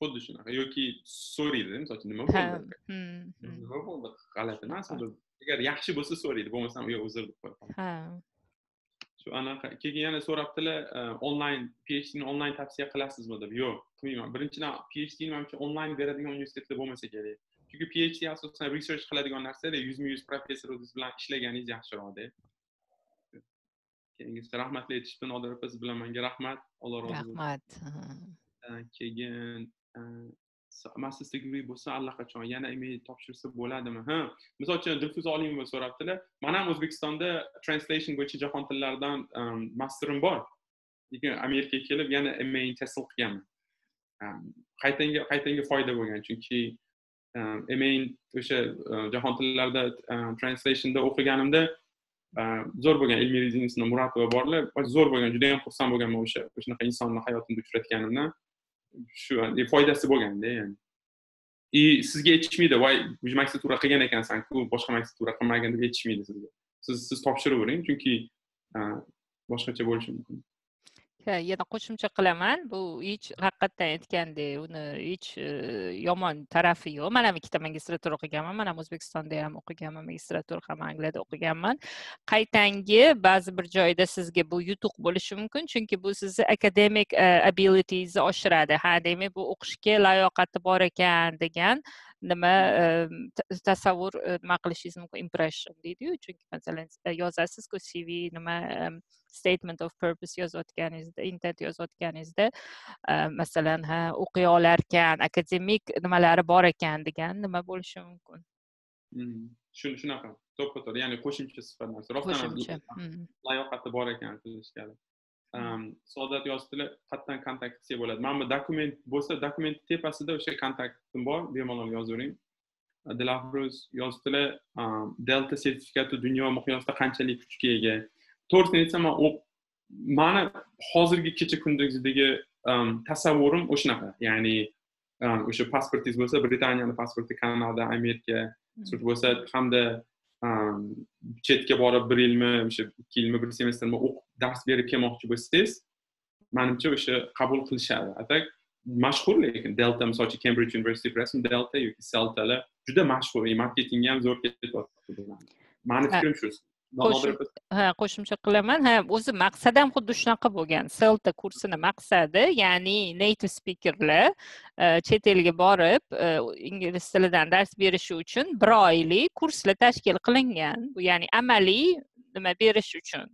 xuddi shunaqa. Yoki so'raydi misol uchun nima bo'ldi? nima bo'ldi? G'alati narsa agar yaxshi bo'lsa so'raydi bo'lmasam yo'q uzr deb qo'yadi shu anaqa keyin yana so'rabdilar onlayn phdni onlayn tavsiya qilasizmi deb. Yo'q qilmayman. Birinchidan phdni manimcha onlayn beradigan universitetlar bo'lmasa kerak. Chunki phd asosan research qiladigan narsada yuzma yuz professoringiz bilan ishlaganingiz yaxshiroqda keyingisi rahmatli aytishdi nodir opa siz bilan manga rahmat. Alloh rozi bo'lsin. Rahmat. Keyin master's degree bo'lsa allaqachon yana ma topshirsa bo'ladimi? Ha misol uchun dilfuz olimova so'rabdilar man ham o'zbekistonda translation bo'yicha jahon tillaridan um, masterim bor. Lekin amerikaga kelib yana ma tahsil qilganman um, qaytanga qaytanga foyda bo'lgan chunki um, ma o'sha uh, jahon tillarida translationda o'qiganimda uh, zo'r bo'lgan ilmiy rezidensiyada muratova borlar zo'r bo'lgan juda yam xursand bo'lganman o'sha shunaqa insonni hayotimda uchratganimdan. Shu e, foydasi bo'lganda ya'ni и sizga aytishmaydi voy magistratura qilgan ekansanku boshqa magistratura qilmagin deb aytishmaydi sizga. Siz siz topshiravering chunki boshqacha bo'lishi mumkin. Yana qo'shimcha qilaman. Bu hech haqiqatdan aytgandek uni hech yomon tarafi yo'q. Man ham ikkita magistratura o'qiganman man ham o'zbekistonda ham o'qiganman magistratura ham angliyada o'qiganman. Qaytangi ba'zi bir joyda sizga bu yutuq bo'lishi mumkin? Chunki bu sizni akademik abilitiezni oshiradi. Ha demak bu o'qishga layoqati bor ekan degan nima tasavvur nima qilishingiz mumkin impression deydiyu. Chunki masalan yozasizku cv nima statement of purpose yozayotganingizda intent yozayotganingizda masalan ha o'qiy olarkan akademik nimalari bor ekan degan nima bo'lishi mumkin? Shunaqa. To'ppa to'g'ri ya'ni qo'shimcha sifat rostdan layoqati bor ekan qilishgani sodat yozibdilar qayerdan kontakt qilsak bo'ladi. Mana bu dokument bo'lsa dokument tepasida o'sha kontaktim bor. Bemalol yozavering dilafruz yozibdilar delta sertifikati dunyo miqyosida qanchalik kuchga ega? To'g'risini aytsam man mani hozirgi kecha kunduzdagi tasavvurim o'shanaqa. Ya'ni o'sha pasportingiz bo'lsa britaniyani pasporti kanada amerika bo'lsa hamda chetga borib bir yilmi o'sha ikki yilmi bir semestrmi o'qib dars berib kelmoqchi bo'lsangiz manimcha o'sha qabul qilishadi. A так mashhur lekin delta misol uchun cambridge university press delta yoki seltalar juda mashhur marketingga ham zo'r ketyapti mani fikrim shu ha qo'shimcha qilaman. Ha o'zi maqsadi ham xuddi shunaqa bo'lgan. Selta kursini maqsadi ya'ni native speakerlar e, chet elga borib e, ingliz tilidan dars berishi uchun bir oylik kurslar tashkil qilingan. Bu ya'ni amaliy nima berish uchun.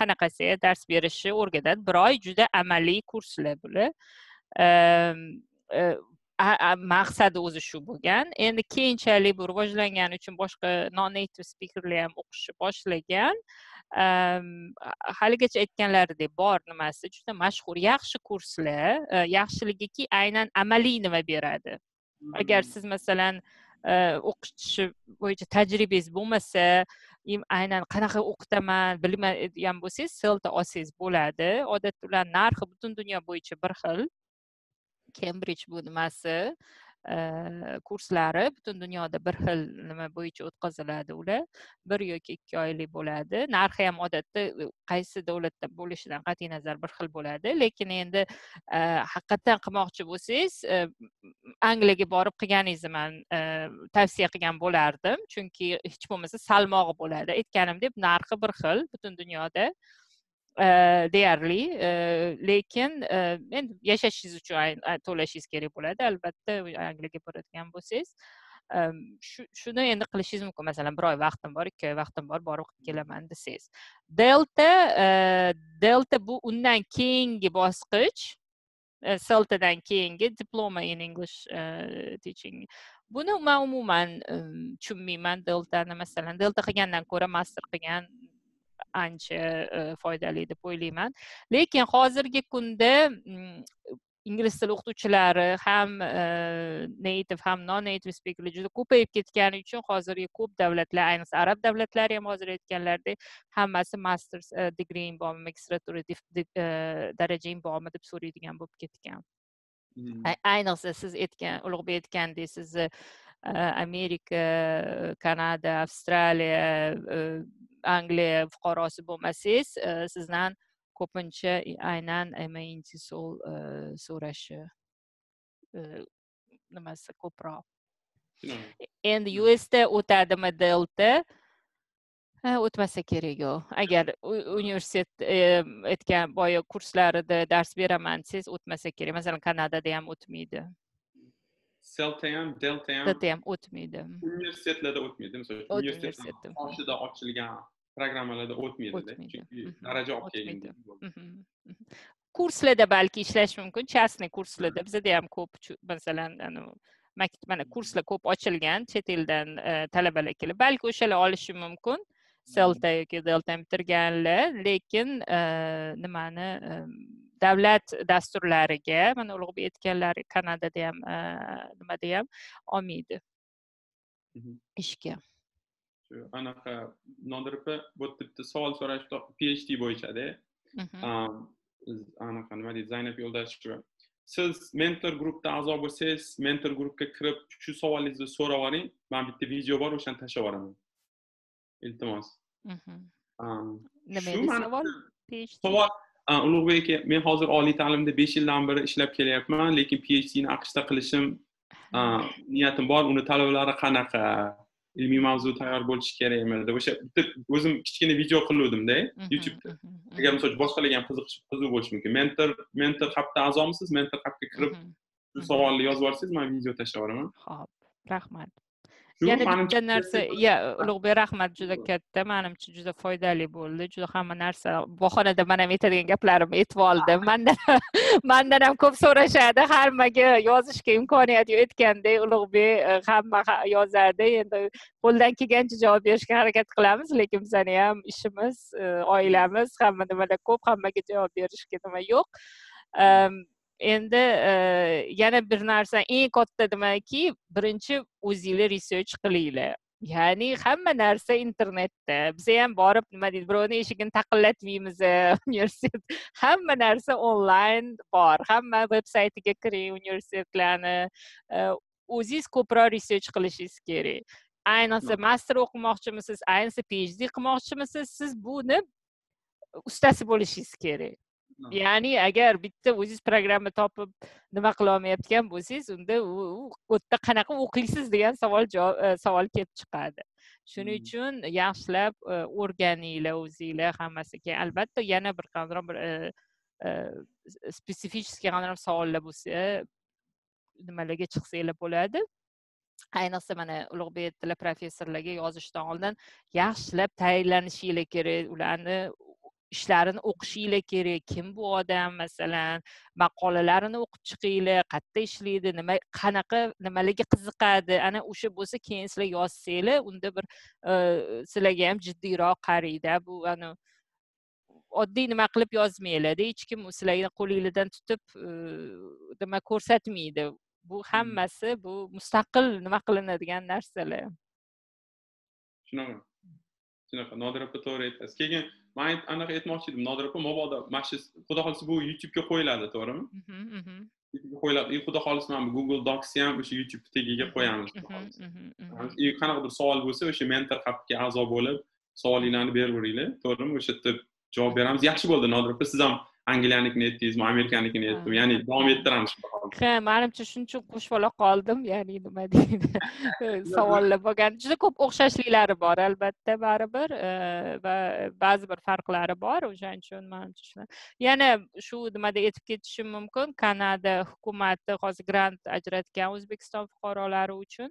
Qanaqasi dars berishni o'rgatadi bir oy juda amaliy kurslar bular. E, maqsadi o'zi shu bo'lgan. Endi keyinchalik bu rivojlangani uchun boshqa non native speakerlar ham o'qishni boshlagan. Haligacha aytganlaridek bor nimasi? Juda mashhur yaxshi kurslar e, yaxshiligiki aynan amaliy nima beradi? Agar siz masalan e, o'qitish bo'yicha tajribangiz bo'lmasa aynan qanaqa o'qitaman bilmaydigan bo'lsangiz selta olsangiz bo'ladi. Odatda ular narxi butun dunyo bo'yicha bir xil kembridj bu nimasi kurslari butun dunyoda bir xil nima bo'yicha o'tkaziladi ular. Bir yoki ikki oylik bo'ladi. Narxi ham odatda qaysi davlatda bo'lishidan qat'iy nazar bir xil bo'ladi. Lekin endi haqiqatdan qilmoqchi bo'lsangiz angliyaga borib qilganingizni man tavsiya qilgan bo'lardim. Chunki hech bo'lmasa salmog'i bo'ladi. Aytganimdek narxi bir xil. Butun dunyoda deyarli lekin endi yashashingiz uchun to'lashingiz kerak bo'ladi albatta angliyaga boradigan bo'lsangiz shuni endi qilishingiz mumkin masalan bir oy vaqtim bor ikki oy vaqtim bor borib kelaman desangiz delta delta bu undan keyingi bosqich seltadan keyingi diploma in english teaching. Buni man umuman tushunmayman deltani masalan delta qilgandan ko'ra master qilgan ancha e, foydali deb o'ylayman lekin hozirgi kunda mm, ingliz tili o'qituvchilari ham e, native ham non native speakerlar juda ko'payib ketgani uchun hozirgi ko'p davlatlar ayniqsa arab davlatlari ham hozir aytganlaridek hammasi masters e, digreeing bormi magistratura darajang bormi deb so'raydigan bo'lib ketgan hmm. ayniqsa siz aytgan ulug'bek aytgandek sizni amerika kanada avstraliya angliya fuqarosi bo'lmasangiz sizdan ko'pincha aynan sol e, so'rashi nimasi ko'proq endi usda o'tadimi delta o'tmasa kerak u agar universitet aytgan boya kurslarida dars beraman desangiz o'tmasa kerak masalan kanadada ham o'tmaydi selta ham delta ham delta ham o'tmaydi universitetlarda o'tmaydi misol uchun universitetda qoshida ochilgan programmalarda o'tmaydida chunki daraja olib kelgan kurslarda balki ishlash mumkin частный kurslarda bizada ham ko'p masalan mana kurslar ko'p ochilgan chet eldan talabalar kelib balki o'shalar olishi mumkin selta yoki delta bitirganlar lekin nimani davlat dasturlariga mana ulug'bek aytganlari kanadada ham nimada ham olmaydi. Ishga. Shu anaqa nodir opa bu yerda bitta savol so'rashdi phd bo'yichada anaqa nima deydi zaynab yo'ldoshev siz mentor guruhda a'zo bo'lsangiz mentor guruhga kirib shu savolingizni so'rab oling. Man bitta video bor o'shani tashlab yuboraman iltimos. Nima edi savol? Savol ulug'bek aka men hozir oliy ta'limda besh yildan beri ishlab kelyapman lekin phdni aqshda qilishim niyatim bor. Uni talablari qanaqa? Ilmiy mavzu tayyor bo'lishi kerakmi deb o'sha bitta o'zim kichkina video qiluvdimda. Youtubeda. agar misol uchun boshqalarga ham qiziqish qiziq bo'lishi mumkin. Mentor mentor hubga a'zomisiz? Mentor hubga kirib shu savolni yozib yuborsangiz man video tashlab yuboraman ho'p rahmat yana bitta narsa ya ulug'bek rahmat juda katta manimcha juda foydali bo'ldi juda hamma narsa bahonada man ham aytadigan gaplarimni aytib oldim mandan mandan ham ko'p so'rashadi. Hammaga yozishga imkoniyat yo'q aytgandek ulug'bek e, hamma yozadi endi qo'ldan kelgancha javob berishga harakat qilamiz lekin bizani ham ishimiz e, oilamiz hamma nimada ko'p hammaga javob berishga nima yo'q endi e, yana bir narsa eng katta nimaki birinchi o'zinglar research qilinglar. Ya'ni hamma narsa internetda. Biza ham borib nima deydi birovni eshigini taqillatmaymiz universitet. Hamma narsa onlayn bor. Hamma veb saytiga kiring universitetlarni. E, o'zingiz ko'proq research qilishingiz kerak. Ayniqsa master o'qimoqchimisiz ayniqsa phd qilmoqchimisiz siz buni ustasi bo'lishingiz kerak ya'ni agar bitta o'zingiz programma topib nima qilolmayotgan bo'lsangiz unda u yerda qanaqa o'qiysiz degan savol e, savol kelib chiqadi. Shuning uchun yaxshilab e, o'rganinglar o'zinglar hammasi keyin albatta yana bir qanaqadir bir e, spetsifический qanaqadir savollar bo'lsa nimalarga chiqsanglar bo'ladi. Ayniqsa mana ulug'bek aytdilar professorlarga yozishdan oldin yaxshilab tayyorlanishinglar kerak. Ularni ishlarini o'qishinglar kerak. Kim bu odam masalan? Maqolalarini o'qib chiqinglar. Qayerda ishlaydi? Nima qanaqa nimalarga qiziqadi? Ana o'sha bo'lsa keyin sizlar yozsanglar unda bir e, sizlarga ham jiddiyroq qaraydi bu ani oddiy nima qilib yozmanglarda hech kim sizlarni qo'linglardan tutib e, nima ko'rsatmaydi. Bu hmm. hammasi bu mustaqil nima qilinadigan narsalar. Shunaqa. Shunaqa. Nodira opa to'g'ri aytasiz. Keyin man anaqa aytmoqchi edim nodira opa mabodo mana shu xudo xohlasa bu youtubega qo'yiladi to'g'rimi qo'yiladi xudo xohlasa mana bu google docsni ham o'sha youtube tagiga qo'yamiz qanaqadir savol bo'lsa o'sha mentor haqqiga a'zo bo'lib savolinglarni beraveringlar to'g'rimi o'sha yerda javob beramiz yaxshi bo'ldi nodira opa siz ham angliyanikini aytdingiz man amerikanikini aytdim ya'ni davom ettiramiz ha manimcha shuning uchun qo'shib ola qoldim ya'ni nima deydi? Savollar bo'lgan. Juda ko'p o'xshashliklari bor albatta baribir e, va ba'zi bir farqlari bor o'shaning uchun manimcha shuna. Yana shu nimada aytib ketishim mumkin kanada hukumati hozir grant ajratgan o'zbekiston fuqarolari uchun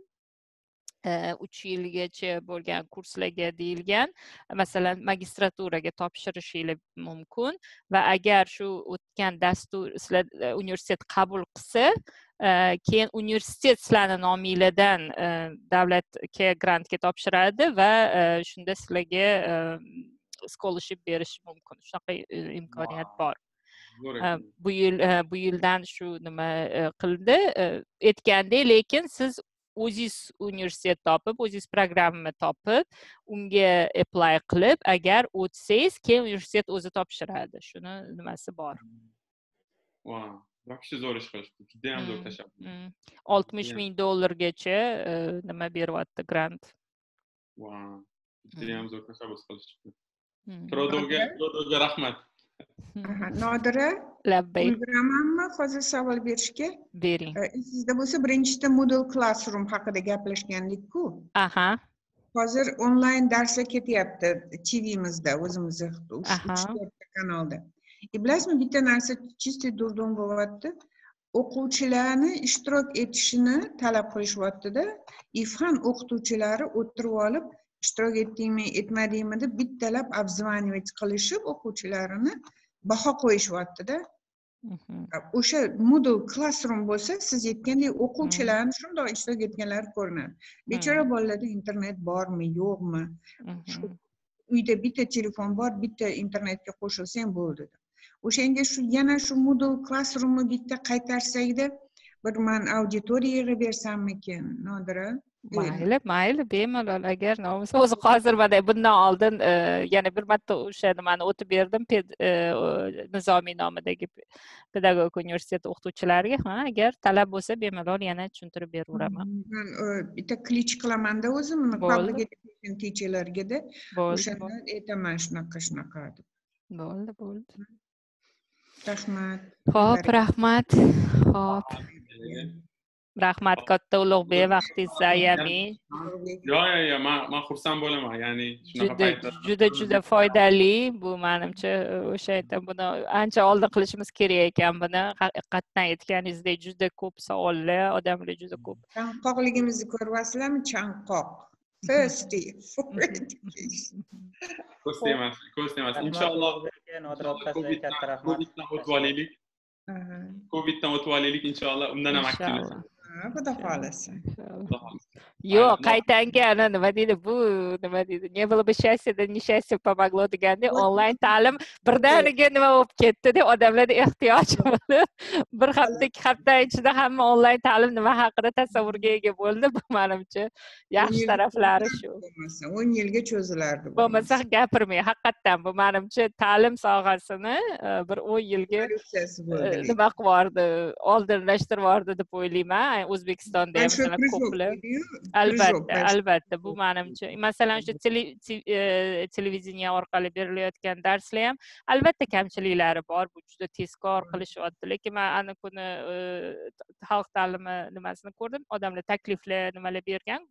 uch yilgacha bo'lgan kurslarga deyilgan masalan magistraturaga topshirishinglar mumkin va agar shu o'tgan dastur sizlar universitet qabul qilsa keyin universitet sizlarni nominglardan davlatga grantga topshiradi va shunda sizlarga scholarship berishi mumkin. Shunaqa imkoniyat bor. Bu yil bu yildan shu nima qildi aytgandek lekin siz o'zingiz universitet topib o'zingiz programma topib unga apply qilib agar o'tsangiz keyin universitet o'zi topshiradi. Shuni nimasi bor? Вообще zo'r ish qilishdi judayam zo'r tashabbus oltmish ming dollargacha nima beryapti grant? Judayam zo'r tashabbus qilishibdi. Trodoga trodoga rahmat nodira labbay ulguramanmi hozir savol berishga bering esingizda bo'lsa birinchida moodle classroom haqida gaplashgandikku aha hozir onlayn darslar ketyapti tvimizda o'zimizni to'rtta kanalda и bilasizmi bitta narsa чистый дурдом bo'lyapti o'quvchilarni ishtirok etishini talab qilishyaptida и fan o'qituvchilari o'tirib olib ishtirok etdingmi etmadingmi deb bittalab обзванивать qilishib o'quvchilarini baho qo'yishyaptida o'sha moodle classroom bo'lsa siz aytgandek o'quvchilarni shundoq ishtirok etganlari ko'rinadi. Bechora bolalarda internet bormi yo'qmi? Uyda bitta telefon bor bitta internetga qo'shilsang bo'ldi o'shanga shu yana shu moodle classroomni bitta qaytarsakda bir man auditoriya yig'ib bersammikin nodira mayli mayli bemalol agar nomusa o'zi hozir mana bundan oldin e, yana bir marta o'sha nimani o'tib berdim e, nizomiy nomidagi pedagogika universiteti o'qituvchilariga ha agar talab bo'lsa bemalol yana tushuntirib beraveraman man bitta klich qilamanda o'zim teacherlargada o'shanda aytaman shunaqa shunaqa deb. Bo'ldi bo'ldi. Rahmat. Ho'p rahmat. Ho'p rahmat katta ulug'bek vaqtingizni ayamang yo'q yo'q yo'q man man xursand bo'laman ya'ni juda juda juda foydali bu manimcha o'sha aytam buni ancha oldin qilishimiz kerak ekan buni haqiqatdan aytganingizdek juda ko'p savollar odamlar juda ko'p chanqoqligimizni ko'ryapsizlarmi chanqoq thirsty ko'z temas ko'z temas inshaalloh coviddan o'tib olaylik coviddan o'tib olaylik inshaalloh undan ham aktiv xudo xohlasa yo'q qaytanga ana nima deydi bu nima deydi не было бы счастья да несчастье помогло deganda onlayn ta'lim birdaniga nima bo'lib ketdida odamlarda ehtiyoj bo'lib bir hafta ikki hafta ichida hamma onlayn ta'lim nima haqida tasavvurga ega bo'ldi bu manimcha yaxshi taraflari shu o'n yilga cho'zilardi bo'lmasa gapirmang haqiqatdan bu manimcha ta'lim sohasini e, bir o'n yilga e, nima qilib yubordi oldinlashtirib yubordi deb o'ylayman o'zbekistonda ham Mana shu masalan Prizhov ko'plar deydiyu, albatta albatta bu manimcha masalan o'sha tele- te- televideniya orqali berilayotgan darslar ham albatta kamchiliklari bor. Bu juda tezkor qilishyapti. Lekin man anavi kuni e, xalq ta'limi nimasini ko'rdim. Odamlar takliflar nimalar bergan.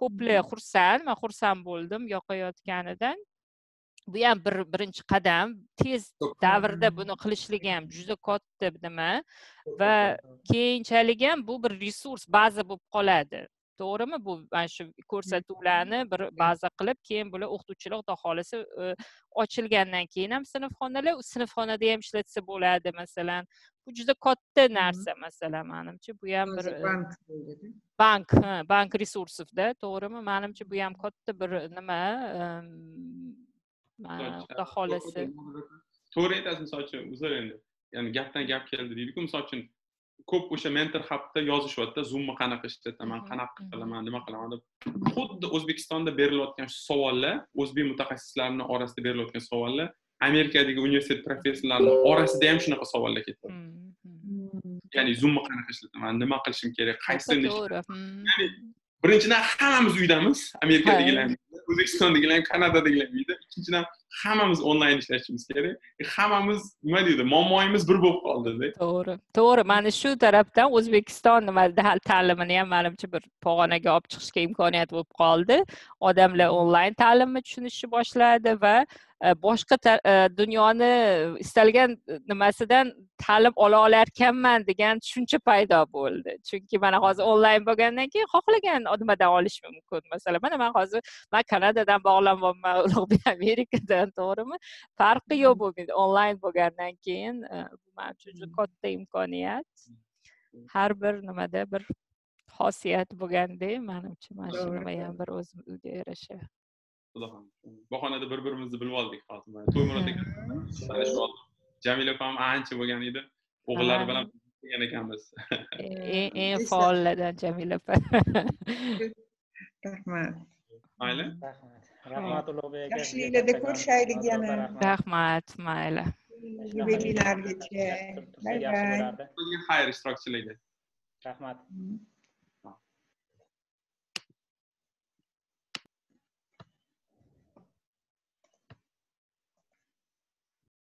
Ko'plar xursand man xursand bo'ldim yoqayotganidan bu ham bir birinchi qadam. Tez davrda buni qilishligi ham juda katta nima va keyinchalik ham bu bir resurs baza bo'lib qoladi. To'g'rimi? Bu mana shu ko'rsatuvlarni bir baza qilib keyin bular o'qituvchilar xudo xohlasa e, ochilgandan keyin ham sinfxonalar sinfxonada ham ishlatsa bo'ladi masalan. Bu juda katta narsa masalan manimcha. Bu ham bir e, bank ha, bank resursida. To'g'rimi? Manimcha bu ham katta bir nima xudo xohlasa to'g'ri aytasiz misol uchun uzr endi. Ya'ni gapdan gap keldi deydiku misol uchun ko'p o'sha mentor hubda yozishyaptida zoomni qanaqa ishlataman qanaqa qilaman nima qilaman deb xuddi o'zbekistonda berilayotgan shu savollar o'zbek mutaxassislarini orasida berilayotgan savollar amerikadagi universitet professorlarini orasida ham shunaqa savollar ketadi mm. ya'ni zoomni qanaqa ishlataman nima qilishim kerak qaysini to'g'ri. Mm. Birinchidan hammamiz uydamiz. Amerikadagilar o'zbekistondagilar ham kanadadagilar uyda. Ikkinchidan hammamiz onlayn ishlashimiz kerak. E, hammamiz nima deydi muammoyimiz bir bo'lib qoldida to'g'ri to'g'ri. Mana shu tarafdan o'zbekiston nima ta'limini ham manimcha bir pog'onaga olib chiqishga imkoniyat bo'lib qoldi. Odamlar onlayn ta'limni tushunishni boshladi va e, boshqa e, dunyoni istalgan nimasidan ta'lim ola olarkanman degan tushuncha paydo bo'ldi. Chunki mana hozir onlayn bo'lgandan keyin xohlagan nimadan olish mumkin. Masalan mana man hozir man kanadadan bog'lanmayapman ulug'bek amerikadan to'g'rimi farqi yo'q bu onlayn bo'lgandan keyin e, bu manimcha juda katta imkoniyat har bir nimada bir xosiyat bo'lgandek manimcha mana shu nima ham bir o'ziga yarasha xudo xohlasa bahonada bir birimizni bilib oldik hozir to'ymurod aka tanishib oldik jamila opam ancha bo'lgan edi o'g'illari bilan kelgan ekanmiz eng faollardan jamila opa rahmat mayli rahmat rahmat ulug'bek aka Yaxshi sizga yillarda kattakon ko'rishaylik yana. rahmat. mayli yubileylargacha bay bay. xayr ishtirokchilarga rahmat.